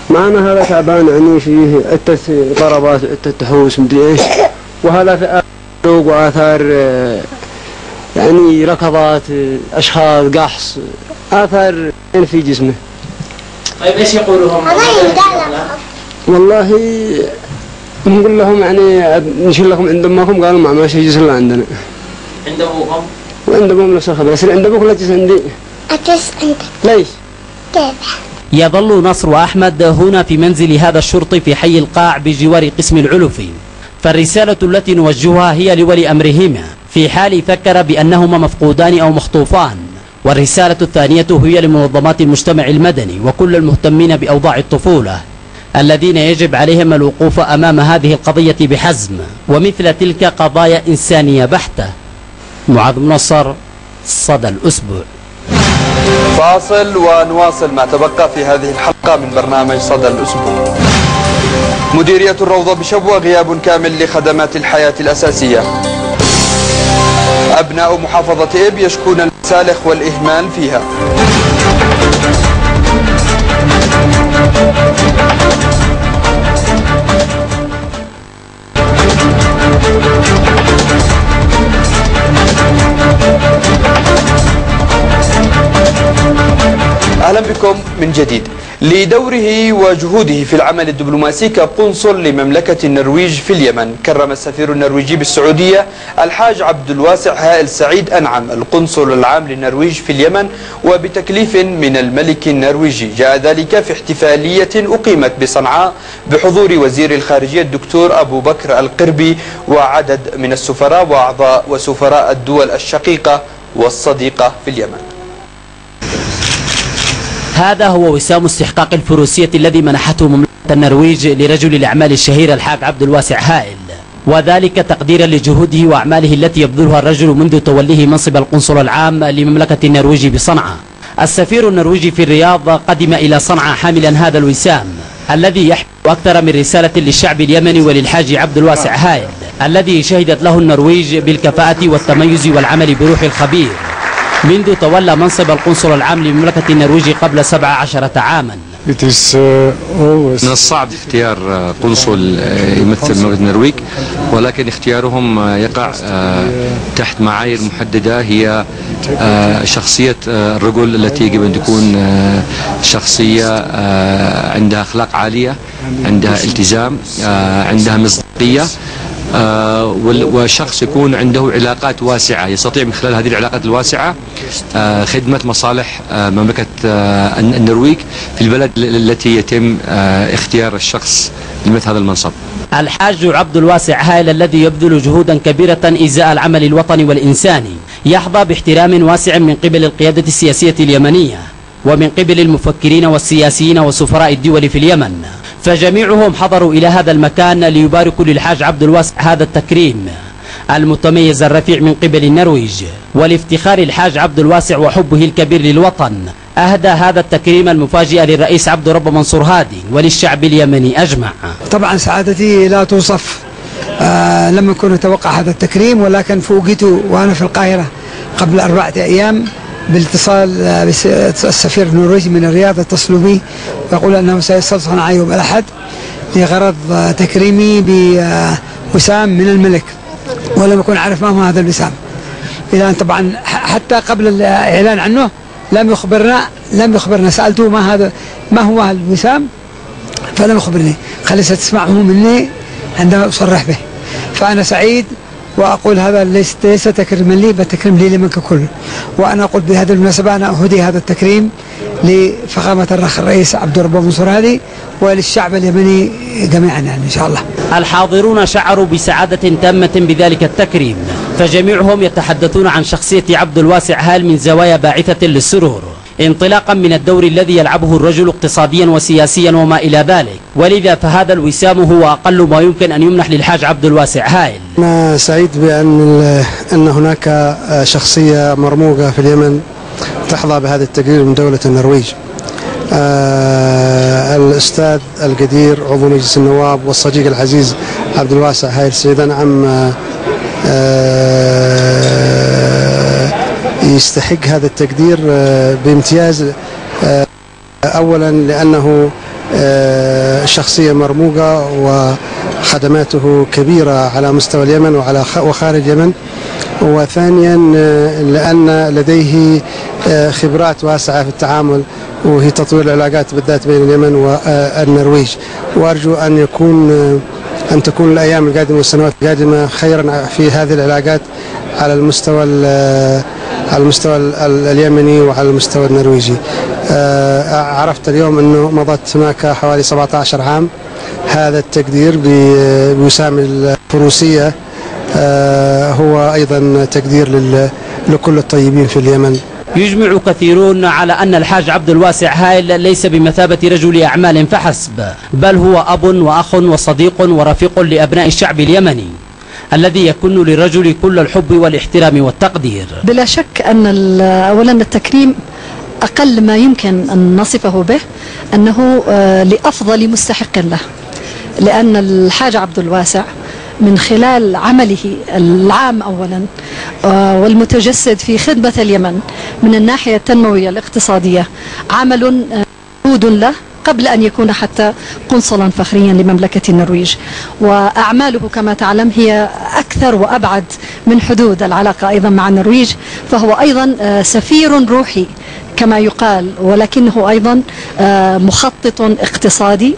معنا هذا تعبان يعني فيه عدة ضربات عدة تحوس مدري إيش. وهذا في آثار وآثار آه، يعني ركضات أشخاص قحص آثار يعني في جسمه. طيب إيش يقولوا هم؟ والله نقول لهم يعني نشيل لكم عند أمكم قالوا ما ماشي الا عندنا. عند أبوكم؟ وعند أبوهم نفس الخبر يصير عند أبوك لا تجلس عندي. أجلس عندك. ليش؟ كيف؟ يظل نصر أحمد هنا في منزل هذا الشرطي في حي القاع بجوار قسم العلفي فالرسالة التي نوجهها هي لولي أمرهما. في حال فكر بأنهما مفقودان أو مخطوفان. والرسالة الثانية هي لمنظمات المجتمع المدني وكل المهتمين بأوضاع الطفولة الذين يجب عليهم الوقوف أمام هذه القضية بحزم. ومثل تلك قضايا إنسانية بحتة. معاذ منصر صدى الأسبوع. فاصل ونواصل ما تبقى في هذه الحلقة من برنامج صدى الأسبوع. مديرية الروضة بشبوة غياب كامل لخدمات الحياة الأساسية. أبناء محافظة إب يشكون المسالخ والإهمال فيها. أهلا بكم من جديد. لدوره وجهوده في العمل الدبلوماسي كقنصل لمملكة النرويج في اليمن. كرم السفير النرويجي بالسعودية الحاج عبد الواسع هائل سعيد أنعم القنصل العام للنرويج في اليمن وبتكليف من الملك النرويجي. جاء ذلك في احتفالية أقيمت بصنعاء بحضور وزير الخارجية الدكتور أبو بكر القربي وعدد من السفراء وأعضاء وسفراء الدول الشقيقة والصديقة في اليمن. هذا هو وسام استحقاق الفروسية الذي منحته مملكة النرويج لرجل الأعمال الشهير الحاج عبد الواسع هائل. وذلك تقديرا لجهوده وأعماله التي يبذلها الرجل منذ توليه منصب القنصل العام لمملكة النرويج بصنعاء. السفير النرويجي في الرياض قدم إلى صنعاء حاملا هذا الوسام الذي يحمل أكثر من رسالة للشعب اليمني وللحاج عبد الواسع هائل الذي شهدت له النرويج بالكفاءة والتميز والعمل بروح الخبير. منذ تولى منصب القنصل العام لمملكة النرويج قبل 17 عاما. Uh, من الصعب اختيار آه، قنصل آه، يمثل مملكة النرويج. ولكن اختيارهم آه، يقع تحت معايير محددة. هي شخصية الرجل التي يجب أن تكون شخصية عندها أخلاق عالية عندها التزام عندها مصداقية. وشخص يكون عنده علاقات واسعة يستطيع من خلال هذه العلاقات الواسعة آه، خدمة مصالح آه، مملكة آه، الن- النرويج في البلد ال- التي يتم آه، اختيار الشخص لمثل هذا المنصب. الحاج عبد الواسع هائل الذي يبذل جهودا كبيرة إزاء العمل الوطني والإنساني يحظى باحترام واسع من قبل القيادة السياسية اليمنية ومن قبل المفكرين والسياسيين وسفراء الدول في اليمن. فجميعهم حضروا إلى هذا المكان ليباركوا للحاج عبد الواسع هذا التكريم المتميز الرفيع من قبل النرويج ولافتخار الحاج عبد الواسع وحبه الكبير للوطن. أهدى هذا التكريم المفاجئ للرئيس عبد الرب منصور هادي وللشعب اليمني أجمع. طبعا سعادتي لا توصف. آه لم أكن أتوقع هذا التكريم ولكن فوجئت وأنا في القاهرة قبل أربعة أيام. بالاتصال آه، بس- السفير النرويجي من الرياض اتصلوا بي ويقول أنه سيصل صنعاء يوم الأحد لغرض آه، تكريمي بوسام من الملك. ولم أكن أعرف ما هو هذا الوسام. إلى أن طبعا حتى قبل الإعلان عنه لم يخبرنا لم يخبرنا. سألته ما هذا ما هو الوسام؟ فلم يخبرني. خلي ستسمعه مني عندما أصرح به. فأنا سعيد وأقول هذا ليس ليس تكريما لي بل تكريم لي لمن ككل وأنا أقول بهذه المناسبة أنا أهدي هذا التكريم لفخامة الأخ الرئيس عبد الرب منصور هادي وللشعب اليمني جميعا يعني إن شاء الله. الحاضرون شعروا بسعادة تامة بذلك التكريم فجميعهم يتحدثون عن شخصية عبد الواسع هال من زوايا باعثة للسرور. انطلاقا من الدور الذي يلعبه الرجل اقتصاديا وسياسيا وما إلى ذلك. ولذا فهذا الوسام هو أقل ما يمكن أن يمنح للحاج عبد الواسع. هائل. أنا سعيد بأن أن هناك شخصية مرموقة في اليمن تحظى بهذا التقرير من دولة النرويج. آه، الأستاذ القدير عضو مجلس النواب والصديق العزيز عبد الواسع. هاي السيد نعم. آه، يستحق هذا التقدير آه، بامتياز آه، أولا لأنه آه، شخصية مرموقة وخدماته كبيرة على مستوى اليمن وعلى وخارج اليمن. وثانيا لأن لديه خبرات واسعة في التعامل وهي تطوير العلاقات بالذات بين اليمن والنرويج. وأرجو أن يكون أن تكون الأيام القادمة والسنوات القادمة خيرا في هذه العلاقات على المستوى ال- على المستوى ال- ال- اليمني وعلى المستوى النرويجي. آه، عرفت اليوم أنه مضت هناك حوالي 17 عام. هذا التقدير بوسام الفروسية. آه، هو أيضا تقدير لكل الطيبين في اليمن. يجمع كثيرون على أن الحاج عبد الواسع هائل ليس بمثابة رجل أعمال فحسب بل هو أب وأخ وصديق ورفيق لأبناء الشعب اليمني. الذي يكن للرجل كل الحب والاحترام والتقدير. بلا شك أن أولا التكريم أقل ما يمكن أن نصفه به أنه آه، لأفضل مستحق له. لأن الحاج عبد الواسع من خلال عمله العام أولا آه، والمتجسد في خدمة اليمن من الناحية التنموية الاقتصادية عمل آه، له. قبل أن يكون حتى قنصلا فخريا لمملكة النرويج. وأعماله كما تعلم هي أكثر وأبعد من حدود العلاقة أيضا مع النرويج فهو أيضا آه، سفير روحي كما يقال ولكنه أيضا آه، مخطط اقتصادي.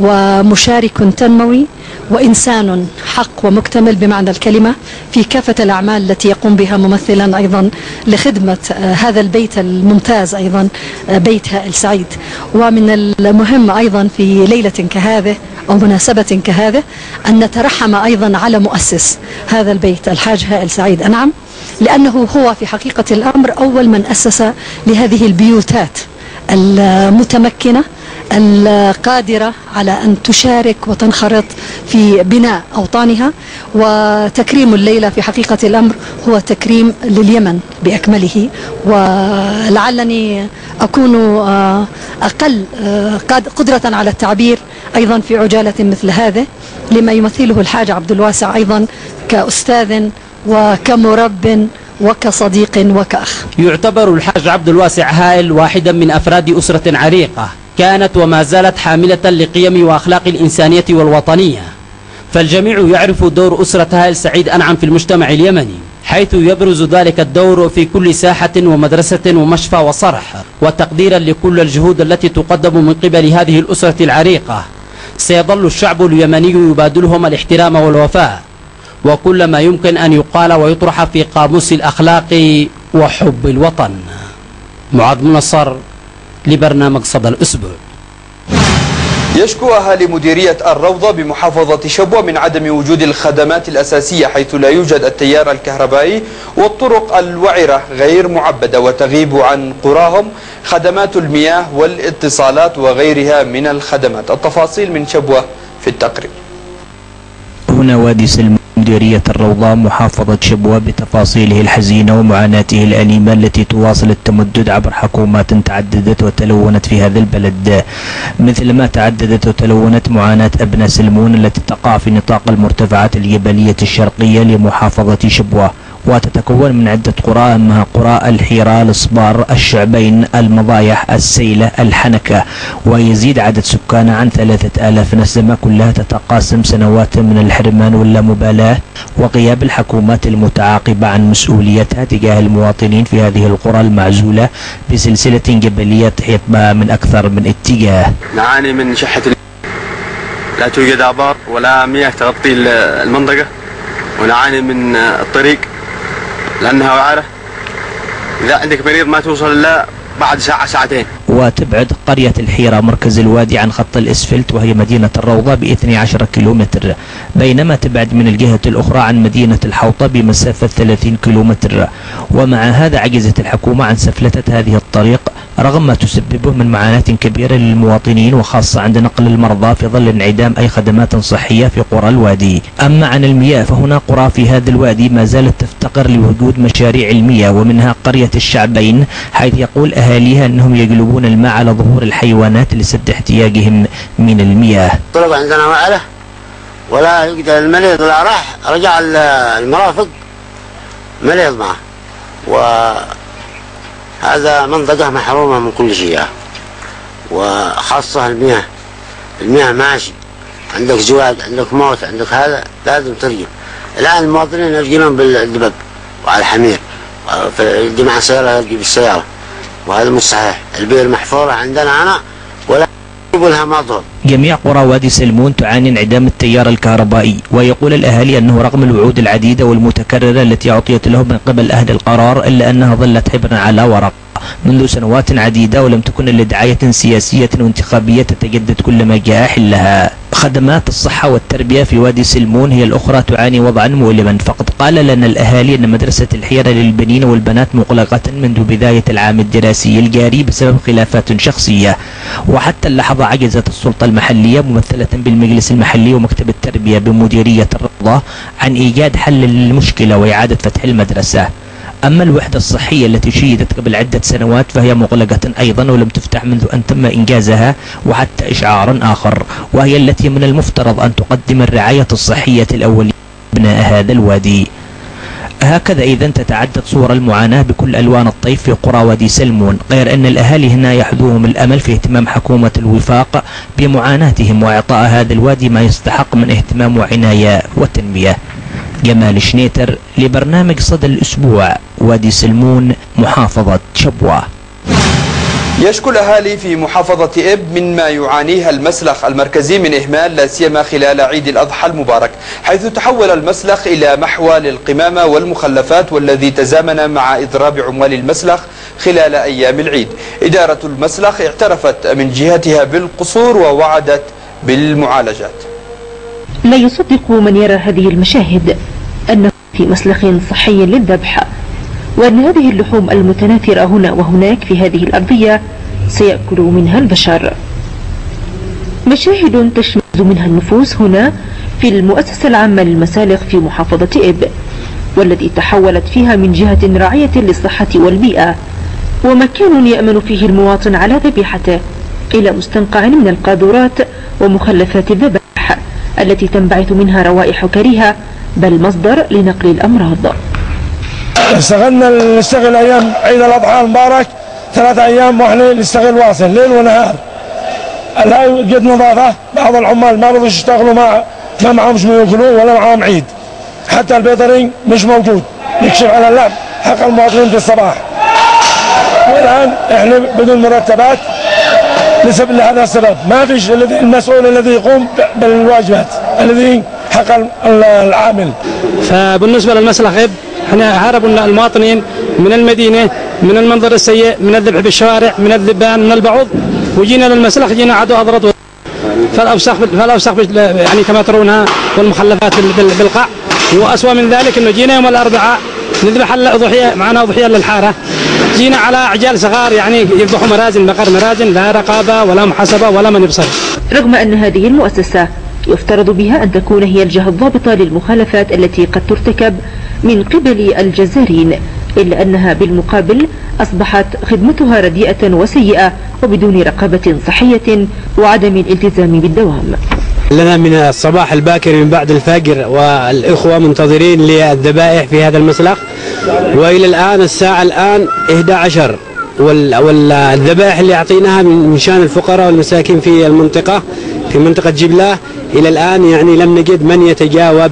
ومشارك تنموي وإنسان حق ومكتمل بمعنى الكلمة في كافة الأعمال التي يقوم بها ممثلا أيضا لخدمة آه، هذا البيت الممتاز أيضا آه، بيت هائل سعيد. ومن المهم أيضا في ليلة كهذه أو مناسبة كهذه أن نترحم أيضا على مؤسس هذا البيت الحاج هائل سعيد. أنعم لأنه هو في حقيقة الأمر أول من أسس لهذه البيوتات المتمكنة القادرة على أن تشارك وتنخرط في بناء أوطانها وتكريم الليلة في حقيقة الأمر هو تكريم لليمن بأكمله. ولعلني أكون آه، أقل آه، قدرة على التعبير أيضا في عجالة مثل هذه لما يمثله الحاج عبد الواسع أيضا كأستاذ وكمرب وكصديق وكأخ. يعتبر الحاج عبد الواسع هائل واحدا من أفراد أسرة عريقة. كانت وما زالت حاملة لقيم وأخلاق الإنسانية والوطنية. فالجميع يعرف دور أسرة هائل سعيد أنعم في المجتمع اليمني حيث يبرز ذلك الدور في كل ساحة ومدرسة ومشفى وصرح وتقديرا لكل الجهود التي تقدم من قبل هذه الأسرة العريقة. سيظل الشعب اليمني يبادلهم الاحترام والوفاء وكل ما يمكن أن يقال ويطرح في قاموس الأخلاق وحب الوطن. معاذ منصر لبرنامج صدى الأسبوع. يشكو أهالي مديرية الروضة بمحافظة شبوة من عدم وجود الخدمات الأساسية حيث لا يوجد التيار الكهربائي والطرق الوعرة غير معبدة وتغيب عن قراهم خدمات المياه والاتصالات وغيرها من الخدمات. التفاصيل من شبوة في التقرير هنا وادي سلم مديرية الروضة محافظة شبوة بتفاصيله الحزينة ومعاناته الأليمة التي تواصل التمدد عبر حكومات تعددت وتلونت في هذا البلد. مثل ما تعددت وتلونت معاناة أبناء سلمون التي تقع في نطاق المرتفعات الجبلية الشرقية لمحافظة شبوة. وتتكون من عدة قرى أهمها قرى الحيرة الصبار الشعبين المضايح السيلة الحنكة ويزيد عدد سكانها عن ثلاثة آلاف نسمة كلها تتقاسم سنوات من الحرمان واللامبالاة وغياب الحكومات المتعاقبة عن مسؤوليتها تجاه المواطنين في هذه القرى المعزولة بسلسلة جبلية تحيط بها من أكثر من اتجاه. نعاني من شحة لا توجد آبار ولا مياه تغطي المنطقة ونعاني من الطريق لأنها وعره إذا عندك مريض ما توصل إلا بعد ساعة ساعتين. وتبعد قرية الحيرة مركز الوادي عن خط الإسفلت وهي مدينة الروضة ب 12 كيلومتر. بينما تبعد من الجهة الأخرى عن مدينة الحوطة بمسافة 30 كيلومتر. ومع هذا عجزت الحكومة عن سفلتة هذه الطريق رغم ما تسببه من معاناة كبيرة للمواطنين وخاصة عند نقل المرضى في ظل انعدام أي خدمات صحية في قرى الوادي. أما عن المياه فهنا قرى في هذا الوادي ما زالت تفتقر لوجود مشاريع المياه ومنها قرية الشعبين حيث يقول أهاليها أنهم يقلبون الماء على ظهور الحيوانات لسد احتياجهم من المياه. طلب عندنا وعلة ولا يقدر المريض ولا راح. رجع المرافق مريض معه. وهذا منطقة محرومة من كل شيء. وخاصة المياه. المياه ماشي. عندك زواج عندك موت عندك هذا لازم ترجع. الآن المواطنين يرجلون بالدبب وعلى الحمير. جماعة السيارة يرجي بالسيارة. وهذا مش صحيح. البير محفورة عندنا أنا ولا لها مطر جميع قرى وادي سلمون تعاني انعدام التيار الكهربائي ويقول الأهالي أنه رغم الوعود العديدة والمتكررة التي أعطيت لهم من قبل أهل القرار إلا أنها ظلت حبرا على ورق. منذ سنوات عديدة ولم تكن إلا دعاية سياسية وانتخابية تتجدد كلما جاء حلها خدمات الصحة والتربية في وادي سلمون هي الأخرى تعاني وضعا مؤلما. فقد قال لنا الأهالي أن مدرسة الحيرة للبنين والبنات مغلقة منذ بداية العام الدراسي الجاري بسبب خلافات شخصية. وحتى اللحظة عجزت السلطة المحلية ممثلة بالمجلس المحلي ومكتب التربية بمديرية الرضا عن إيجاد حل للمشكلة وإعادة فتح المدرسة. أما الوحدة الصحية التي شيدت قبل عدة سنوات فهي مغلقة أيضا ولم تفتح منذ أن تم إنجازها وحتى إشعار آخر وهي التي من المفترض أن تقدم الرعاية الصحية الأولية لأبناء هذا الوادي. هكذا إذا تتعدد صور المعاناة بكل ألوان الطيف في قرى وادي سلمون غير أن الأهالي هنا يحظوهم الأمل في اهتمام حكومة الوفاق بمعاناتهم وإعطاء هذا الوادي ما يستحق من اهتمام وعناية وتنمية. جمال شنيتر لبرنامج صدى الأسبوع وادي سلمون محافظة شبوة. يشكو الأهالي في محافظة إب من ما يعانيه المسلخ المركزي من إهمال لا سيما خلال عيد الأضحى المبارك حيث تحول المسلخ إلى محوى للقمامة والمخلفات والذي تزامن مع إضراب عمال المسلخ خلال أيام العيد. إدارة المسلخ اعترفت من جهتها بالقصور ووعدت بالمعالجات. لا يصدق من يرى هذه المشاهد أنه في مسلخ صحي للذبح وأن هذه اللحوم المتناثرة هنا وهناك في هذه الأرضية سيأكل منها البشر. مشاهد تشمئز منها النفوس هنا في المؤسسة العامة للمسالخ في محافظة إب والتي تحولت فيها من جهة راعية للصحة والبيئة ومكان يأمن فيه المواطن على ذبيحته إلى مستنقع من القاذورات ومخلفات الذبح التي تنبعث منها روائح كريهة بل مصدر لنقل الأمراض. اشتغلنا نشتغل أيام عيد الأضحى المبارك ثلاث أيام وإحنا نشتغل واصل ليل ونهار. الهاي قد نظافة بعض العمال ما رضوش يشتغلوا ما ما معهم شنو ياكلوا ولا معهم عيد. حتى البيطري مش موجود. يكشف على اللعب. حق المواطنين في الصباح. والآن إحنا بدون مرتبات. لسبب لهذا السبب ما فيش المسؤول الذي يقوم بالواجبات الذي حق العامل. فبالنسبة للمسلخ إب إحنا هربوا المواطنين من المدينة من المنظر السيء من الذبح بالشوارع من الذبان من البعوض. وجينا للمسلخ جينا عدو اضرط فالأوساخ فالأوساخ يعني كما ترونها والمخلفات بالقاع. واسوء من ذلك إنه جينا يوم الأربعاء نذبح الأضحية معنا أضحية للحارة. جينا على عجال صغار يعني يذبحوا مرازن بقر مرازن لا رقابة ولا محاسبة ولا من يبصر. رغم أن هذه المؤسسة يفترض بها أن تكون هي الجهة الضابطة للمخالفات التي قد ترتكب من قبل الجزارين إلا أنها بالمقابل أصبحت خدمتها رديئة وسيئة وبدون رقابة صحية وعدم الالتزام بالدوام. لنا من الصباح الباكر من بعد الفجر والإخوة منتظرين للذبائح في هذا المسلخ. وإلى الآن الساعة الآن 11 والذبائح اللي أعطيناها من شان الفقراء والمساكين في المنطقة في منطقة جبلة إلى الآن يعني لم نجد من يتجاوب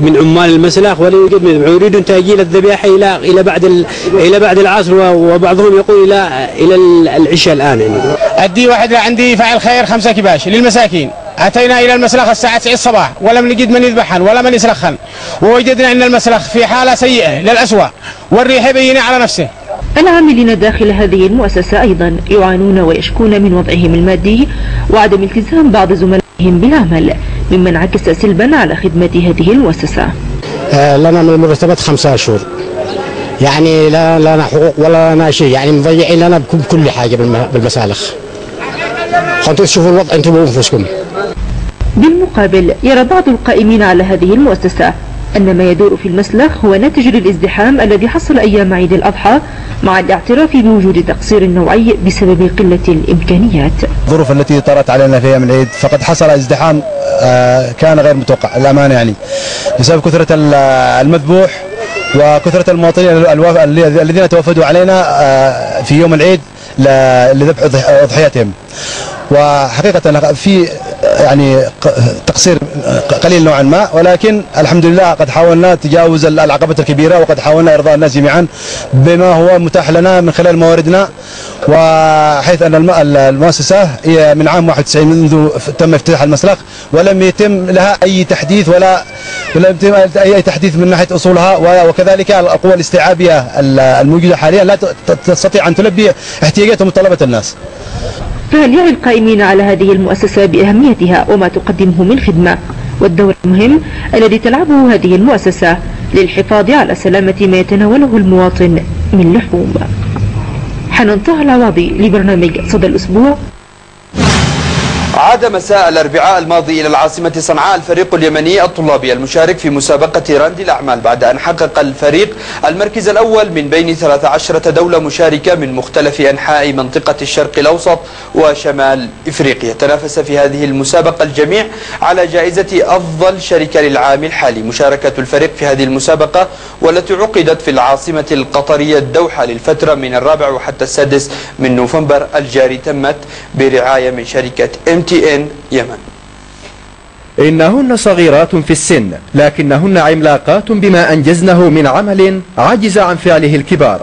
من عمال المسلخ ولا يوجد من يريدون تأجيل الذبيحة إلى إلى بعد إلى بعد العصر وبعضهم يقول إلى إلى العشاء الآن يعني. أدي واحد عندي فاعل خير خمسة كباش للمساكين. أتينا إلى المسلخ الساعة 9 الصباح. ولم نجد من يذبحن ولا من يسلخن. ووجدنا أن المسلخ في حالة سيئة للأسوأ. والريح بين على نفسه. العاملين داخل هذه المؤسسة أيضا يعانون ويشكون من وضعهم المادي وعدم التزام بعض زملائهم بالعمل. مما انعكس سلبا على خدمة هذه المؤسسة. آه لنا من المرتبات خمسة أشهر يعني لا لنا حقوق ولا لنا شيء. يعني مضيعين لنا بكل حاجة بالمسالخ. خلتوا تشوفوا الوضع أنتم بأنفسكم بالمقابل يرى بعض القائمين على هذه المؤسسة أن ما يدور في المسلخ هو ناتج للازدحام الذي حصل أيام عيد الأضحى مع الاعتراف بوجود تقصير نوعي بسبب قلة الإمكانيات. الظروف التي طرت علينا في أيام العيد فقد حصل ازدحام آه، كان غير متوقع الأمانة يعني. بسبب كثرة المذبوح وكثرة المواطنين الذين توافدوا علينا آه، في يوم العيد لذبح أضحيتهم. وحقيقة في يعني تقصير قليل نوعا ما ولكن الحمد لله قد حاولنا تجاوز العقبة الكبيرة وقد حاولنا إرضاء الناس جميعا بما هو متاح لنا من خلال مواردنا. وحيث أن المؤسسة هي من عام 91 منذ تم افتتاح المسلخ ولم يتم لها أي تحديث ولا ولم يتم أي تحديث من ناحية أصولها وكذلك القوى الاستيعابية الموجودة حاليا لا تستطيع أن تلبي احتياجات ومتطلبات الناس. فهل يعي القائمين على هذه المؤسسة بأهميتها وما تقدمه من خدمة؟ والدور المهم الذي تلعبه هذه المؤسسة للحفاظ على سلامة ما يتناوله المواطن من لحوم. حنان طه العواضي لبرنامج صدى الأسبوع. عاد مساء الأربعاء الماضي إلى العاصمة صنعاء الفريق اليمني الطلابي المشارك في مسابقة راند الأعمال بعد أن حقق الفريق المركز الأول من بين 13 دولة مشاركة من مختلف أنحاء منطقة الشرق الأوسط وشمال إفريقيا. تنافس في هذه المسابقة الجميع على جائزة أفضل شركة للعام الحالي. مشاركة الفريق في هذه المسابقة والتي عقدت في العاصمة القطرية الدوحة للفترة من الرابع وحتى السادس من نوفمبر الجاري تمت برعاية من شركة إم تي ان يمن. إنهن صغيرات في السن لكنهن عملاقات بما أنجزنه من عمل عجز عن فعله الكبار.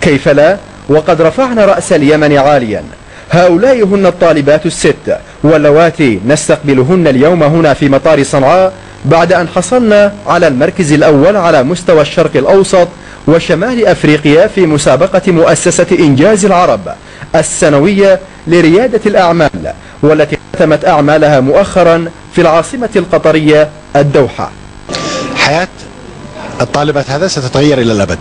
كيف لا؟ وقد رفعنا رأس اليمن عاليا. هؤلاء هن الطالبات الست واللواتي نستقبلهن اليوم هنا في مطار صنعاء بعد أن حصلنا على المركز الأول على مستوى الشرق الأوسط وشمال أفريقيا في مسابقة مؤسسة إنجاز العرب السنوية لريادة الأعمال والتي ختمت أعمالها مؤخرا في العاصمة القطرية الدوحة. حياة الطالبات هذا ستتغير إلى الأبد.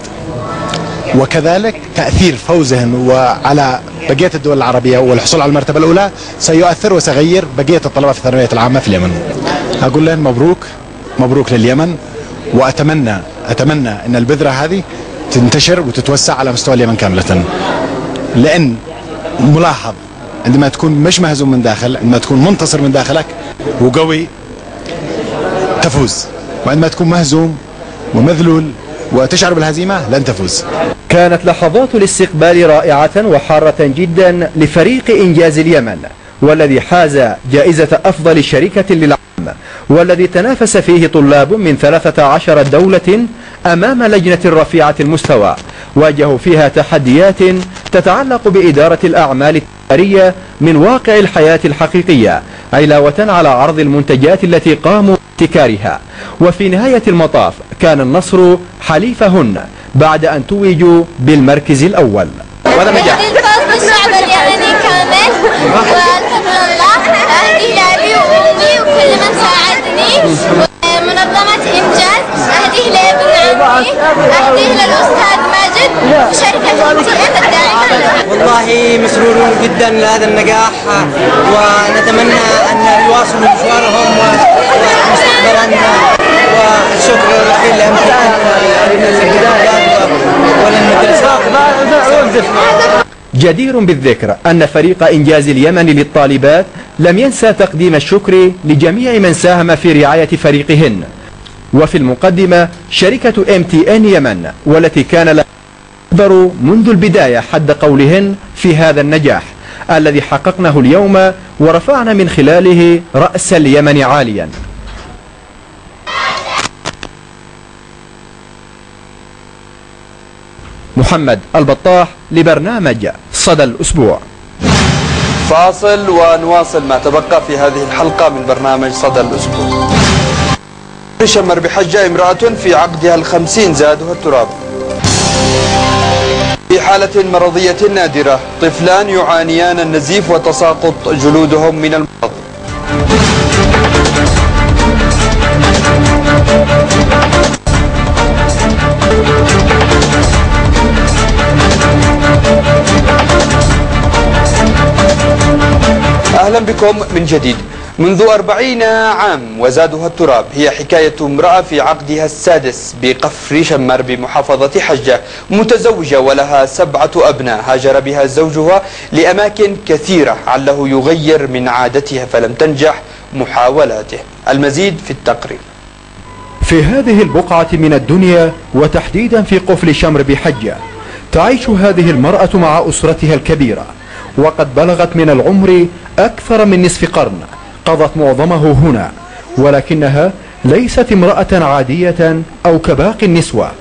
وكذلك تأثير فوزهن وعلى بقية الدول العربية والحصول على المرتبة الأولى سيؤثر وسيغير بقية الطلبة في الثانوية العامة في اليمن. أقول لهم مبروك مبروك لليمن وأتمنى أتمنى أن البذرة هذه تنتشر وتتوسع على مستوى اليمن كاملة. لأن ملاحظ عندما تكون مش مهزوم من داخل عندما تكون منتصر من داخلك وقوي تفوز. وعندما تكون مهزوم ومذلول وتشعر بالهزيمة لن تفوز. كانت لحظات الاستقبال رائعة وحارة جدا لفريق إنجاز اليمن والذي حاز جائزة أفضل شركة للعام والذي تنافس فيه طلاب من 13 دولة أمام لجنة رفيعة المستوى. واجهوا فيها تحديات تتعلق بإدارة الأعمال التجارية من واقع الحياة الحقيقية علاوة على عرض المنتجات التي قاموا ابتكارها وفي نهاية المطاف كان النصر حليفهن بعد أن توجوا بالمركز الأول. نجاح الفوز للشعب اليمني كامل. أهدي لأبي وأمي وكل من ساعدني منظمة إنجاز أهديه لابن عمي أهديه للأستاذ ماجد وشركة امتياز الداعمة والله مسرورون جدا لهذا النجاح ونتمنى أن يواصلوا مشوارهم ومستقبلا. والشكر الأخير لأمثال جدير بالذكر أن فريق إنجاز اليمن للطالبات لم ينسى تقديم الشكر لجميع من ساهم في رعاية فريقهن. وفي المقدمة شركة ام تي ان يمن والتي كان لها منذ البداية حد قولهن في هذا النجاح الذي حققناه اليوم ورفعنا من خلاله رأس اليمن عاليا. محمد البطاح لبرنامج صدى الأسبوع. فاصل ونواصل ما تبقى في هذه الحلقة من برنامج صدى الأسبوع. شمر بحجة امرأة في عقدها الخمسين زادها التراب. في حالة مرضية نادرة طفلان يعانيان النزيف وتساقط جلودهم من المرض. أهلا بكم من جديد. منذ أربعين عام وزادها التراب. هي حكاية امرأة في عقدها السادس بقفر شمر بمحافظة حجة متزوجة ولها سبعة أبناء. هاجر بها زوجها لأماكن كثيرة عله يغير من عادتها فلم تنجح محاولاته. المزيد في التقرير في هذه البقعة من الدنيا وتحديدا في قفل شمر بحجة تعيش هذه المرأة مع أسرتها الكبيرة وقد بلغت من العمر أكثر من نصف قرن. قضت معظمه هنا ولكنها ليست امرأة عادية أو كباقي النسوة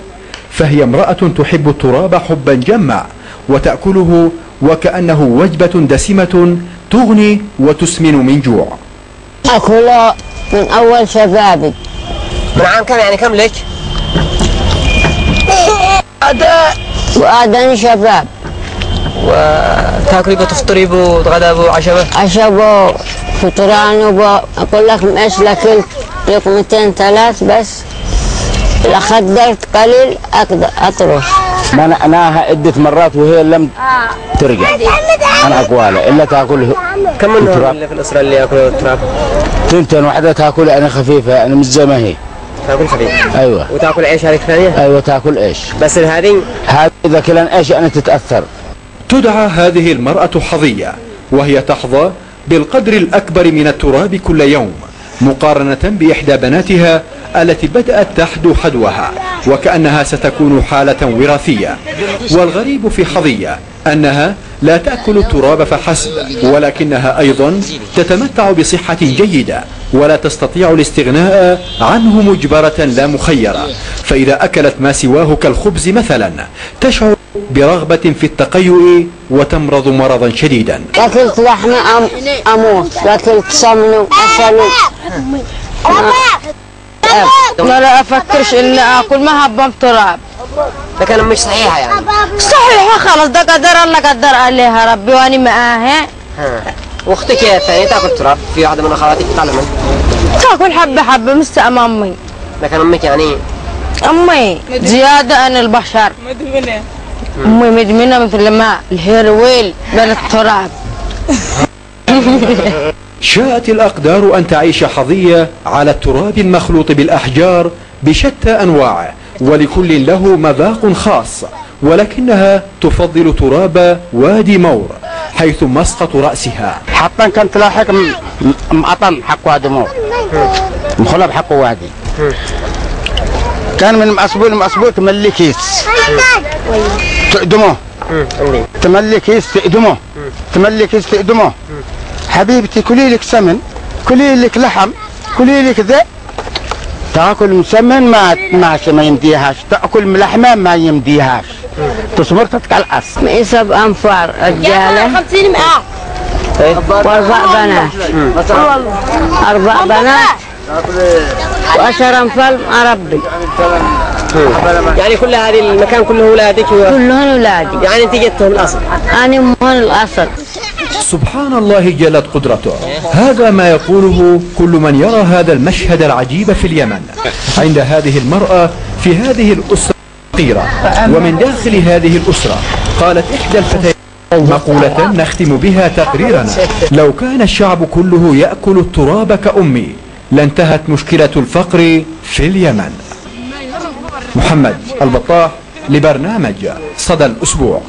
فهي امرأة تحب التراب حبا جما وتأكله وكأنه وجبة دسمة تغني وتسمن من جوع. أكله من أول شبابي من عام كم يعني كم لك؟ وآدم شباب وتأكلي وتفطري وتغدى وعشبة عشبه فطران وبو أقول لك مش لكل لقمتين ثلاث بس. إذا خدرت قليل أقدر أطرش. منعناها عدة مرات وهي لم ترجع. عن أقواله إلا تأكل كم من. اللي في الأسرة اللي يأكلوا التراب؟ تنتين واحدة تأكل يعني خفيفة يعني مش زي ما هي. تأكل خفيف. أيوة. وتأكل عيش هذيك ثانية؟ أيوة تأكل إيش بس هذه هذا إذا كلن إيش يعني تتأثر. تدعى هذه المرأة حظية وهي تحظى بالقدر الأكبر من التراب كل يوم مقارنة بإحدى بناتها التي بدأت تحدو حدوها وكأنها ستكون حالة وراثية. والغريب في حظية أنها لا تأكل التراب فحسب ولكنها أيضا تتمتع بصحة جيدة ولا تستطيع الاستغناء عنه مجبرة لا مخيرة. فإذا أكلت ما سواه كالخبز مثلا تشعر برغبة في التقيؤ وتمرض مرضا شديدا. أكلت لحمة أم أموت أكلت سمن أسل ما لا أفكرش الا أكل ما هبم تراب. لكن مش صحيحة يعني. صحيحة خلاص ده قدر الله قدر عليها ربي واني معاها ها. وأختك يا ثانية تأكل تراب؟ في واحدة من أخواتك تطلع من تأكل حبة حبة مستأم أمي. لكن أمك يعني. أمي زيادة عن البشر. مدمنة أمي مدمنة مثل الماء الهيرويل بين التراب. شاءت الأقدار أن تعيش حظية على التراب المخلوط بالأحجار بشتى أنواعه ولكل له مذاق خاص ولكنها تفضل تراب وادي مور حيث مسقط رأسها. حتى كان تلاحق مقطن حق وادي مو مخلب حق وادي. كان من أسبوع لاسبوع تملي كيس تقدمه تملي كيس تقدمه تملي كيس تقدمه حبيبتي كلي لك سمن كلي لك لحم كلي لك ذئب. تأكل مسمن ما ما ما يمديهاش تأكل ملحمة ما يمديهاش. تصبر تتقلقص يسب أنفار رجالة. 50 مئة. وأربع بنات. أربع بنات. وعشر أنفال أربي يعني كل هذه المكان كله اولادك و... كلهم أولادي يعني انت جدتهم الأصل. أنا من الأصل. سبحان الله جلت قدرته. هذا ما يقوله كل من يرى هذا المشهد العجيب في اليمن. عند هذه المرأة في هذه الأسرة الفقيرة ومن داخل هذه الأسرة قالت إحدى الفتيات مقولة نختم بها تقريرنا لو كان الشعب كله يأكل التراب كأمي لانتهت مشكلة الفقر في اليمن. محمد البطاح لبرنامج صدى الأسبوع.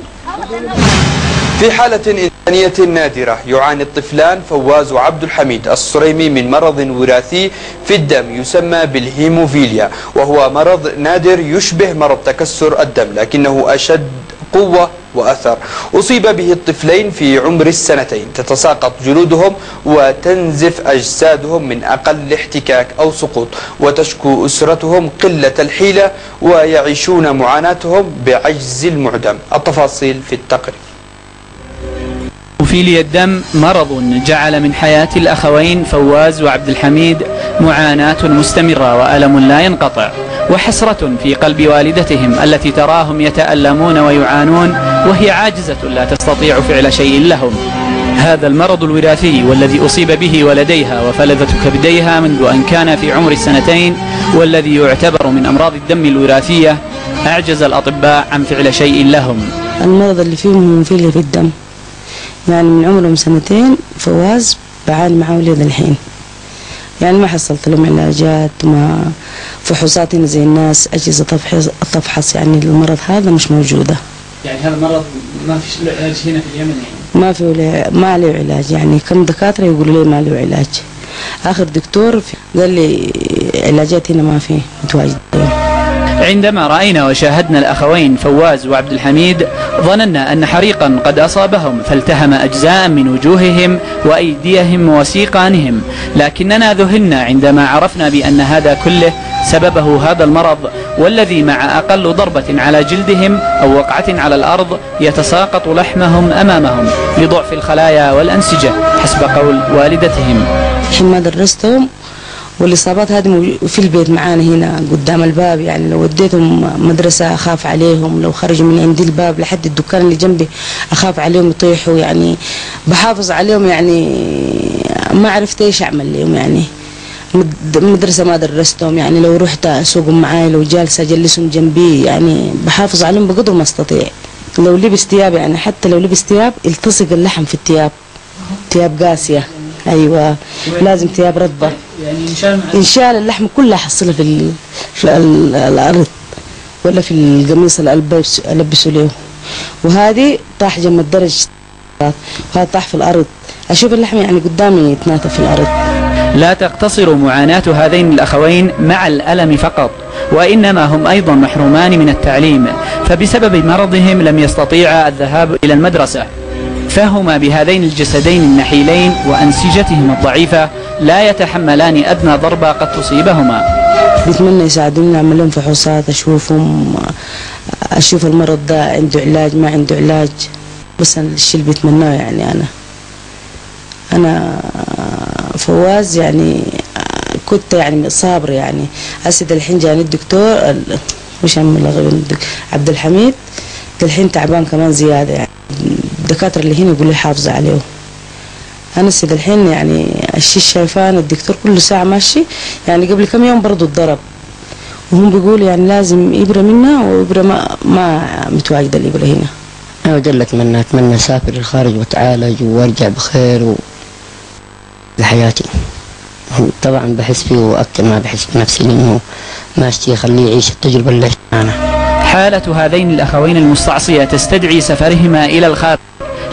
في حالة إنسانية نادرة يعاني الطفلان فواز وعبد الحميد الصريمي من مرض وراثي في الدم يسمى بالهيموفيليا وهو مرض نادر يشبه مرض تكسر الدم لكنه أشد قوة وأثر. أصيب به الطفلين في عمر السنتين. تتساقط جلودهم وتنزف أجسادهم من أقل احتكاك أو سقوط. وتشكو أسرتهم قلة الحيلة ويعيشون معاناتهم بعجز المعدم. التفاصيل في التقرير هيموفيليا الدم مرض جعل من حياة الأخوين فواز وعبد الحميد معاناة مستمرة وألم لا ينقطع وحسرة في قلب والدتهم التي تراهم يتألمون ويعانون وهي عاجزة لا تستطيع فعل شيء لهم. هذا المرض الوراثي والذي أصيب به ولديها وفلذة كبديها منذ أن كان في عمر السنتين والذي يعتبر من أمراض الدم الوراثية أعجز الأطباء عن فعل شيء لهم. المرض اللي فيهم هيموفيليا في الدم. يعني من عمرهم سنتين فواز بعاني مع ولد الحين. يعني ما حصلت لهم علاجات ما فحوصات هنا زي الناس أجهزة تفحص تفحص يعني المرض هذا مش موجودة. يعني هذا المرض ما فيش له علاج هنا في اليمن يعني؟ ما في ولا ما له علاج. يعني كم دكاترة يقولوا لي ما له علاج. آخر دكتور قال لي علاجات هنا ما في متواجدة عندما رأينا وشاهدنا الأخوين فواز وعبد الحميد ظننا أن حريقا قد أصابهم فالتهم أجزاء من وجوههم وأيديهم وسيقانهم. لكننا ذهلنا عندما عرفنا بأن هذا كله سببه هذا المرض والذي مع أقل ضربة على جلدهم أو وقعة على الأرض يتساقط لحمهم أمامهم لضعف الخلايا والأنسجة حسب قول والدتهم. ما درستهم والإصابات هذه في البيت معانا هنا قدام الباب يعني لو وديتهم مدرسة أخاف عليهم لو خرجوا من عندي الباب لحد الدكان اللي جنبي أخاف عليهم يطيحوا يعني بحافظ عليهم يعني ما عرفت إيش أعمل لهم يعني مد- مدرسة ما درستهم يعني لو رحت أسوقهم معاي لو جالسة أجلسهم جنبي يعني بحافظ عليهم بقدر ما أستطيع. لو لبس ثياب يعني حتى لو لبس ثياب يلتصق اللحم في الثياب ثياب قاسية. أيوة. لازم ثياب رطبة يعني إن شاء الله. إن شاء الله اللحم كلها حصلها في, ال... في ال... الأرض ولا في القميص اللي ألبس ألبسه له وهذه طاح جنب الدرج. وهذا طاح في الأرض. أشوف اللحم يعني قدامي يتناثر في الأرض. لا تقتصر معاناة هذين الأخوين مع الألم فقط وإنما هم أيضا محرومان من التعليم فبسبب مرضهم لم يستطيعا الذهاب إلى المدرسة. فهما بهذين الجسدين النحيلين وأنسجتهم الضعيفة لا يتحملان أدنى ضربة قد تصيبهما. بتمنى يساعدوني أعمل لهم فحوصات أشوفهم أشوف المرض ده عنده علاج ما عنده علاج. بس أنا الشيء اللي بتمناه يعني أنا. أنا فواز يعني كنت يعني صابرة يعني. أسد الحين جاني الدكتور ال- مش عم عبد الحميد. الحين تعبان كمان زيادة يعني. الدكاترة اللي هنا يقولوا لي حافظة عليه أنا السيد الحين يعني الشيء شايفان الدكتور كل ساعة ماشي. يعني قبل كم يوم برضو اتضرب. وهم بيقولوا يعني لازم إبرة منها وإبرة ما, ما متواجدة الإبرة هنا. أنا جل أتمنى أتمنى أسافر الخارج وأتعالج وأرجع بخير و... لحياتي. طبعا بحس فيه وأكثر ما بحس بنفسي لأنه ما أشتي أخليه يعيش التجربة اللي أنا. حالة هذين الأخوين المستعصية تستدعي سفرهما إلى الخارج.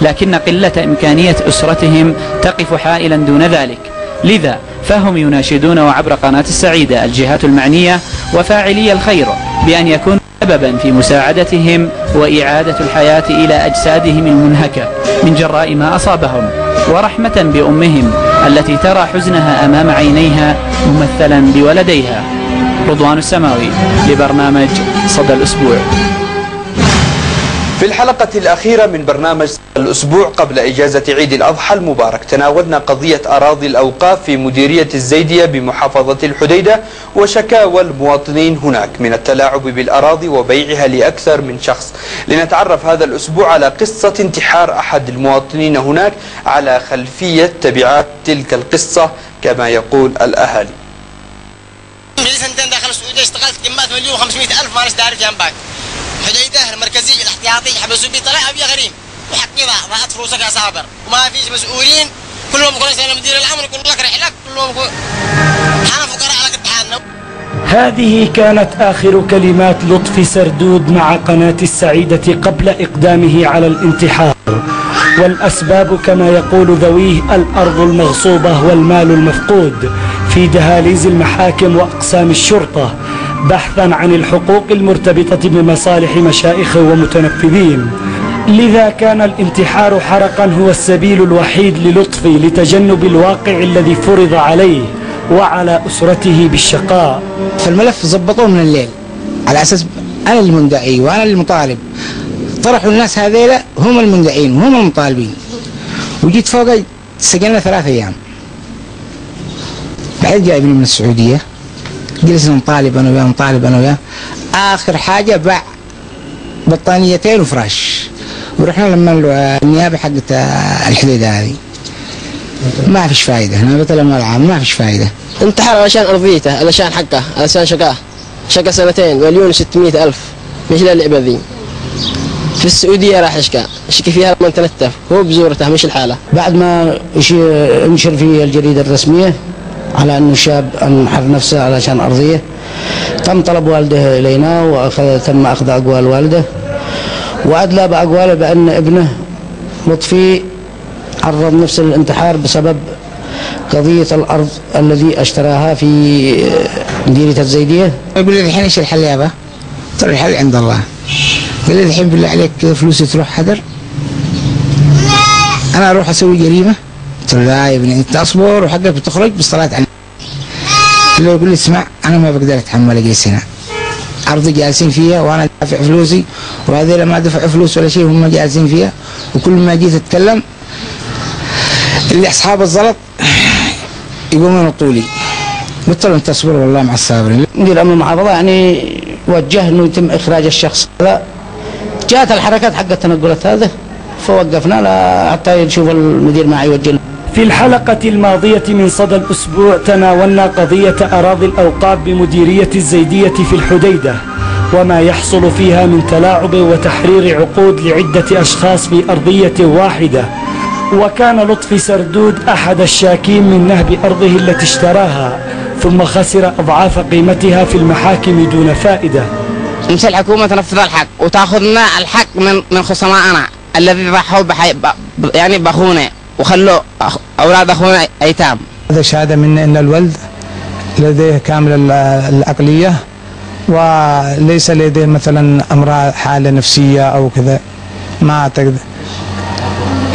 لكن قلة إمكانية أسرتهم تقف حائلا دون ذلك. لذا فهم يناشدون وعبر قناة السعيدة الجهات المعنية وفاعلي الخير بأن يكون سبب سببا في مساعدتهم وإعادة الحياة إلى أجسادهم المنهكة من جراء ما أصابهم ورحمة بأمهم التي ترى حزنها أمام عينيها ممثلا بولديها. رضوان السماوي لبرنامج صدى الأسبوع. في الحلقة الأخيرة من برنامج الأسبوع قبل إجازة عيد الأضحى المبارك تناولنا قضية أراضي الأوقاف في مديرية الزيدية بمحافظة الحديدة وشكاوى المواطنين هناك من التلاعب بالأراضي وبيعها لأكثر من شخص. لنتعرف هذا الأسبوع على قصة انتحار أحد المواطنين هناك على خلفية تبعات تلك القصة كما يقول الأهالي. لي سنتين داخل السعودية اشتغلت مليون و500 ألف ما جنبك حديدة المركزية الاحتياطي حبسوا بي طلع أبي غريم. وحقي ضاع ضاعت فلوسك يا صابر. وما فيش مسؤولين. كلهم يقولون أنا مدير الامر يقول لك رحلك كلهم إحنا فقراء على قد حالنا هذه كانت آخر كلمات لطفي سردود مع قناة السعيدة قبل إقدامه على الانتحار. والأسباب كما يقول ذويه الأرض المغصوبة والمال المفقود في دهاليز المحاكم وأقسام الشرطة. بحثا عن الحقوق المرتبطة بمصالح مشايخ ومتنفذين. لذا كان الانتحار حرقا هو السبيل الوحيد للطفي لتجنب الواقع الذي فرض عليه وعلى أسرته بالشقاء. فالملف ظبطوه من الليل. على أساس أنا المندعي وأنا المطالب. طرحوا الناس هذيلا هم المندعين وهم المطالبين. وجيت فوق سجلنا ثلاث أيام. بعدين جاء ابني من السعودية. جلسنا نطالب أنا وياه نطالب أنا وياه. آخر حاجة باع بطانيتين وفراش. ورحنا لما النيابة حقت الحديدة هذه. ما فيش فايدة. نيابة الأموال العامة ما فيش فايدة. انتحر علشان أرضيته علشان حقه علشان شقاه. شقى سنتين مليون وستمية ألف. مش للعبة ذي. في السعودية راح يشكى يشكي فيها من تنتف هو بزورته مش الحالة. بعد ما انشر في الجريدة الرسمية على أنه شاب انحر نفسه علشان أرضية. تم طلب والده إلينا وأخذ تم أخذ أقوال والده. وأدلى بأقواله بأن ابنه لطفي عرض نفسه للانتحار بسبب قضية الأرض الذي أشتراها في مديرية الزيدية. يقول لي الحين إيش الحل يابا؟ له الحل عند الله. قال لي الحين بالله عليك فلوسي تروح حدر؟ أنا أروح أسوي جريمة؟ قلت له لا يا ابني أنت أصبر وحقك بتخرج بالصلاه على قلت له يقول لي اسمع أنا ما بقدر أتحمل اجلس هنا أرضي جالسين فيها وأنا دافع فلوسي وهذول ما دفع فلوس ولا شيء هم جالسين فيها. وكل ما جيت أتكلم اللي أصحاب الزلط يقومون ينطوا لي. قلت له أنت أصبر والله مع الصابرين. مدير امن المحافظه يعني وجه إنه يتم إخراج الشخص. هذا جاءت الحركات حق التنقلات هذا فوقفنا حتى يشوف المدير ما يوجه. في الحلقة الماضية من صدى الأسبوع تناولنا قضية أراضي الأوقاف بمديرية الزيدية في الحديدة وما يحصل فيها من تلاعب وتحرير عقود لعدة أشخاص في أرضية واحدة. وكان لطفي سردود أحد الشاكين من نهب أرضه التي اشتراها ثم خسر أضعاف قيمتها في المحاكم دون فائدة. امس الحكومة تنفذ الحق وتأخذنا الحق من من خصمائنا الذي ضحوا يعني باخونا وخلوا أخ... أولاد اخونا أيتام. هذا شهادة من أن الولد لديه كامل ال- العقلية وليس لديه مثلا أمراض حالة نفسية أو كذا. ما أعتقد.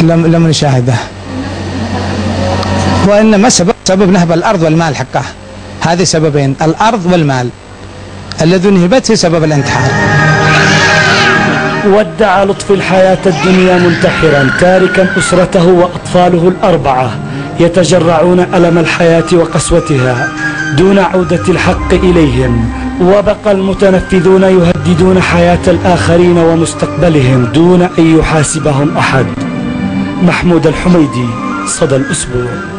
لم لم نشاهده. وإنما سبب سبب نهب الأرض والمال حقه. هذه سببين الأرض والمال. الذي نهبت هي سبب الانتحار. ودع لطفي الحياة الدنيا منتحرا تاركا أسرته وأطفاله الأربعة يتجرعون ألم الحياة وقسوتها دون عودة الحق إليهم. وبقى المتنفذون يهددون حياة الآخرين ومستقبلهم دون أن يحاسبهم أحد. محمود الحميدي صدى الأسبوع.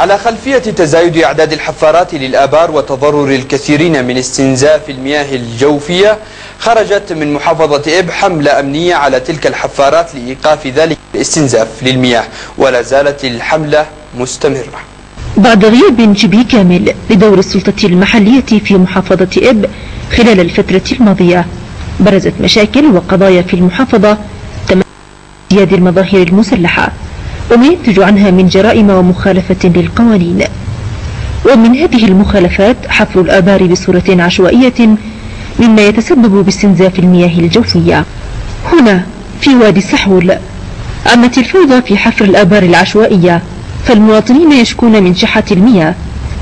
على خلفية تزايد أعداد الحفارات للآبار وتضرر الكثيرين من استنزاف المياه الجوفية خرجت من محافظة إب حملة أمنية على تلك الحفارات لإيقاف ذلك الاستنزاف للمياه ولا زالت الحملة مستمرة. بعد غياب شبه كامل لدور السلطة المحلية في محافظة إب خلال الفترة الماضية برزت مشاكل وقضايا في المحافظة تم ازدياد المظاهر المسلحة. وما ينتج عنها من جرائم ومخالفة للقوانين. ومن هذه المخالفات حفر الآبار بصورة عشوائية مما يتسبب باستنزاف المياه الجوفية. هنا في وادي سحول عمت الفوضى في حفر الآبار العشوائية فالمواطنين يشكون من شحة المياه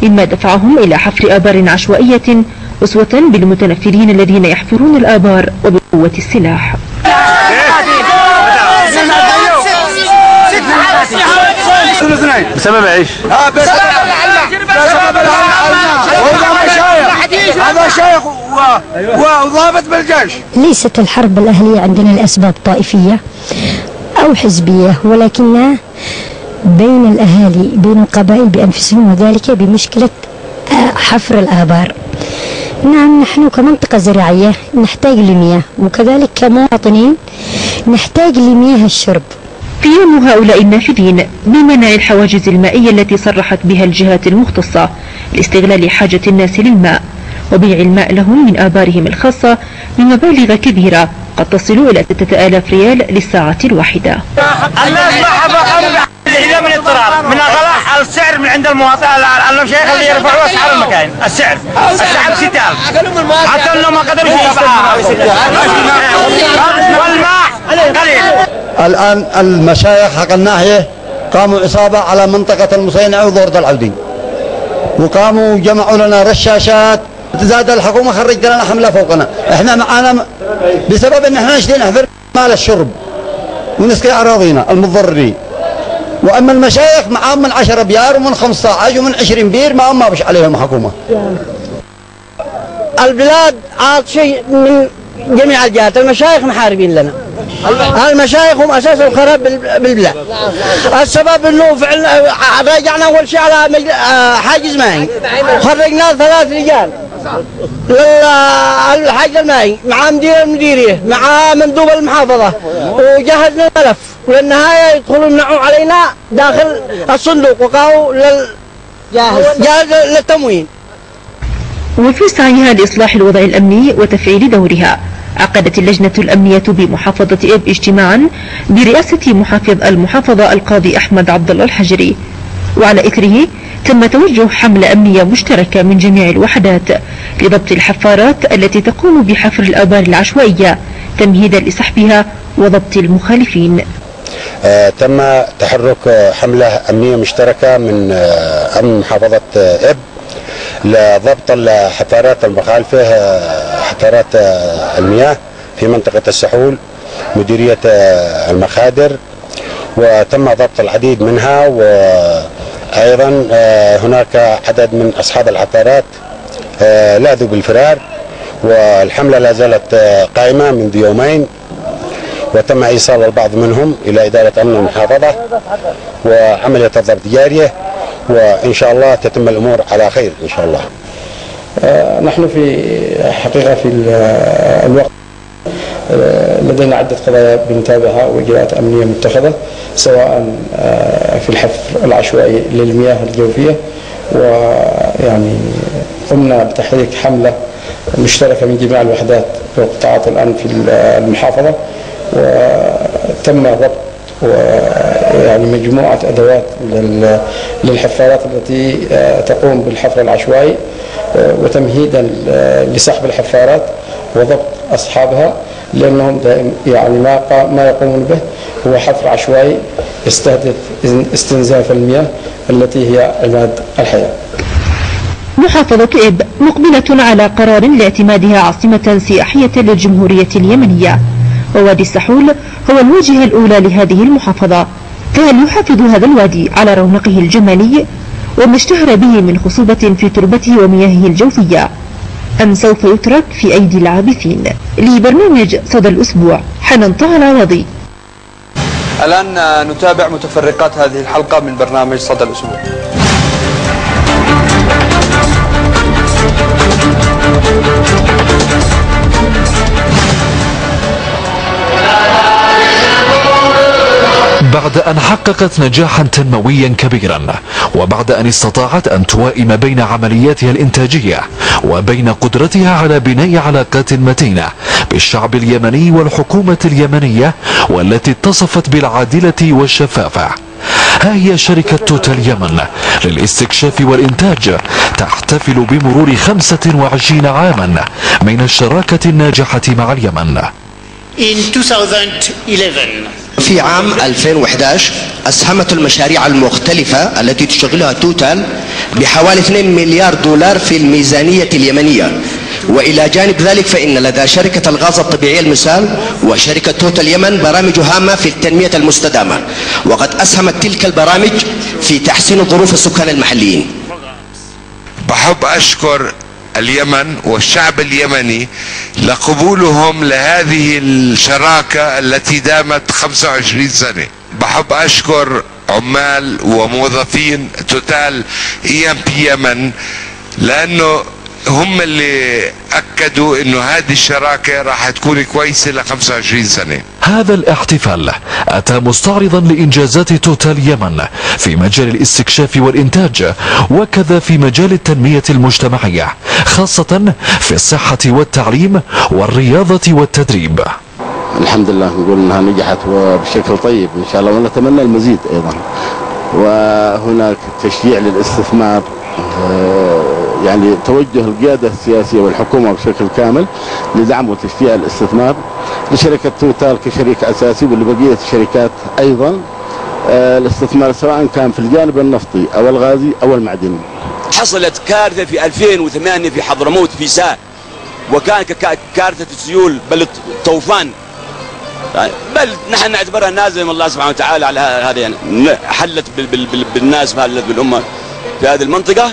مما دفعهم إلى حفر آبار عشوائية أسوة بالمتنفرين الذين يحفرون الآبار وبقوة السلاح. بسبب إيش؟ آه بس بسبب وهذا مشايخ هذا شيخ. وضابط بالجيش. ليست الحرب الأهلية عندنا لأسباب طائفية أو حزبية ولكنها بين الأهالي بين القبائل بأنفسهم وذلك بمشكلة آه، حفر الآبار. نعم نحن كمنطقة زراعية نحتاج لمياه وكذلك كمواطنين نحتاج لمياه الشرب. قيام هؤلاء النافذين بمنع الحواجز المائية التي صرحت بها الجهات المختصة لاستغلال حاجة الناس للماء وبيع الماء لهم من آبارهم الخاصة بمبالغ كبيرة قد تصل إلى 6000 ريال للساعة الواحدة. الناس ما من اضطرار من غلاء السعر من عند المواطن المشايخ اللي يرفعوا اسعار المكاين السعر السعر 6000 حتى انه ما قدروا والماء قليل. الآن المشايخ حق الناحية قاموا عصابة على منطقة المصينعة ودورة العودين. وقاموا جمعوا لنا رشاشات. زاد الحكومة خرجت لنا حملة فوقنا. إحنا معانا بسبب إن إحنا نشتري نحفر مال الشرب ونسقي أراضينا المتضررين وأما المشايخ معاهم من 10 بيار ومن 15 ومن 20 بير ما ما بش عليهم حكومة. البلاد عاد شيء من جميع الجهات المشايخ محاربين لنا. المشايخ هم أساس الخراب بال- بالبلاد. السبب إنه فعلا راجعنا أول شيء على. آه، حاجز مائي خرجنا ثلاث رجال. للحاج المائي مع مدير المديرية مع مندوب المحافظة. وجهزنا الملف وللنهاية يدخلوا يمنعوا علينا داخل الصندوق. وقعوا لل جاهز. جاهز للتموين. وفي سعيها لإصلاح الوضع الأمني وتفعيل دورها. عقدت اللجنة الأمنية بمحافظة إب اجتماعا برئاسة محافظ المحافظة القاضي أحمد عبد الله الحجري. وعلى إثره تم توجه حملة أمنية مشتركة من جميع الوحدات لضبط الحفارات التي تقوم بحفر الآبار العشوائية تمهيدا لسحبها وضبط المخالفين. آه، تم تحرك حملة أمنية مشتركة من آه، أمن محافظة إب لضبط الحفارات المخالفة آه، حفارات آه، المياه في منطقة السحول مديرية آه، المخادر وتم ضبط العديد منها وأيضا هناك عدد من أصحاب الحفارات لاذوا بالفرار والحملة لا زالت قائمة منذ يومين وتم إيصال البعض منهم إلى إدارة أمن المحافظة وعملية الضبط جارية. وان شاء الله تتم الأمور على خير ان شاء الله. آه، نحن في حقيقة في ال- الوقت آه، لدينا عدة قضايا بنتابعها وإجراءات أمنية متخذة سواء آه، في الحفر العشوائي للمياه الجوفية ويعني قمنا بتحريك حملة مشتركة من جميع الوحدات والقطاعات الآن في المحافظة وتم ضبط ويعني مجموعة أدوات لل- للحفارات التي آه، تقوم بالحفر العشوائي آه، وتمهيدا لسحب الحفارات وضبط أصحابها لأنهم دائم يعني ما ما يقومون به هو حفر عشوائي يستهدف استنزاف المياه التي هي عماد الحياة. محافظة إب مقبلة على قرار لاعتمادها عاصمة سياحية للجمهورية اليمنية. ووادي السحول هو الواجهة الأولى لهذه المحافظة. فهل يحافظ هذا الوادي على رونقه الجمالي وما اشتهر به من خصوبة في تربته ومياهه الجوفية. أم سوف يترك في أيدي العابثين. لبرنامج صدى الأسبوع حنان طه العوضي. الآن نتابع متفرقات هذه الحلقة من برنامج صدى الأسبوع. بعد أن حققت نجاحا تنمويا كبيرا وبعد أن استطاعت أن توائم بين عملياتها الإنتاجية وبين قدرتها على بناء علاقات متينة بالشعب اليمني والحكومة اليمنية والتي اتصفت بالعادلة والشفافة. ها هي شركة توتال يمن للاستكشاف والإنتاج تحتفل بمرور 25 عاما من الشراكة الناجحة مع اليمن. In 2011, في عام 2011 أسهمت المشاريع المختلفة التي تشغلها توتال بحوالي 2 مليار دولار في الميزانية اليمنية. وإلى جانب ذلك فإن لدى شركة الغاز الطبيعي المسال وشركة توتال يمن برامج هامة في التنمية المستدامة. وقد أسهمت تلك البرامج في تحسين ظروف السكان المحليين. بحب أشكر اليمن والشعب اليمني لقبولهم لهذه الشراكة التي دامت 25 سنة. بحب أشكر عمال وموظفين توتال E&P يمن لأنه هم اللي أكدوا أنه هذه الشراكة راح تكون كويسة ل 25 سنة. هذا الاحتفال أتى مستعرضا لإنجازات توتال يمن في مجال الاستكشاف والإنتاج وكذا في مجال التنمية المجتمعية خاصة في الصحة والتعليم والرياضة والتدريب. الحمد لله نقول إنها نجحت وبشكل طيب إن شاء الله ونتمنى المزيد أيضا. وهناك تشجيع للاستثمار آه، يعني توجه القيادة السياسية والحكومة بشكل كامل لدعم وتشجيع الاستثمار لشركة توتال كشريك أساسي ولبقية الشركات أيضا. آه، الاستثمار سواء كان في الجانب النفطي أو الغازي أو المعدني. حصلت كارثة في 2008 في حضرموت في ساء وكان كا- كارثة السيول بل طوفان بل نحن نعتبرها نازلة من الله سبحانه وتعالى على هذه يعني حلت بال بال بال بالناس بالأمة في هذه المنطقة.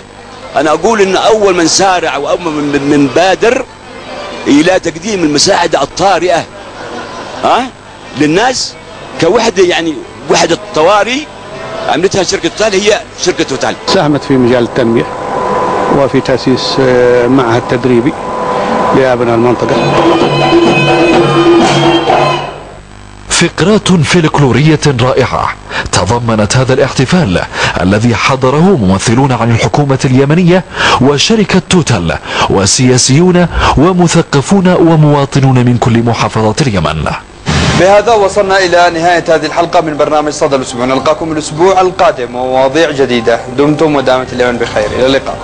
أنا أقول إن أول من سارع واول من, من, بادر إلى تقديم المساعده الطارئة. ها؟ للناس كوحدة يعني وحدة طوارئ عملتها شركة توتال هي شركة توتال ساهمت في مجال التنمية وفي تأسيس آه، معهد تدريبي لأبناء المنطقة. فقرات فلكلورية رائعة. تضمنت هذا الاحتفال الذي حضره ممثلون عن الحكومة اليمنية وشركة توتال وسياسيون ومثقفون ومواطنون من كل محافظات اليمن. بهذا وصلنا إلى نهاية هذه الحلقة من برنامج صدى الأسبوع. نلقاكم الأسبوع القادم ومواضيع جديدة. دمتم ودامت اليمن بخير. إلى اللقاء.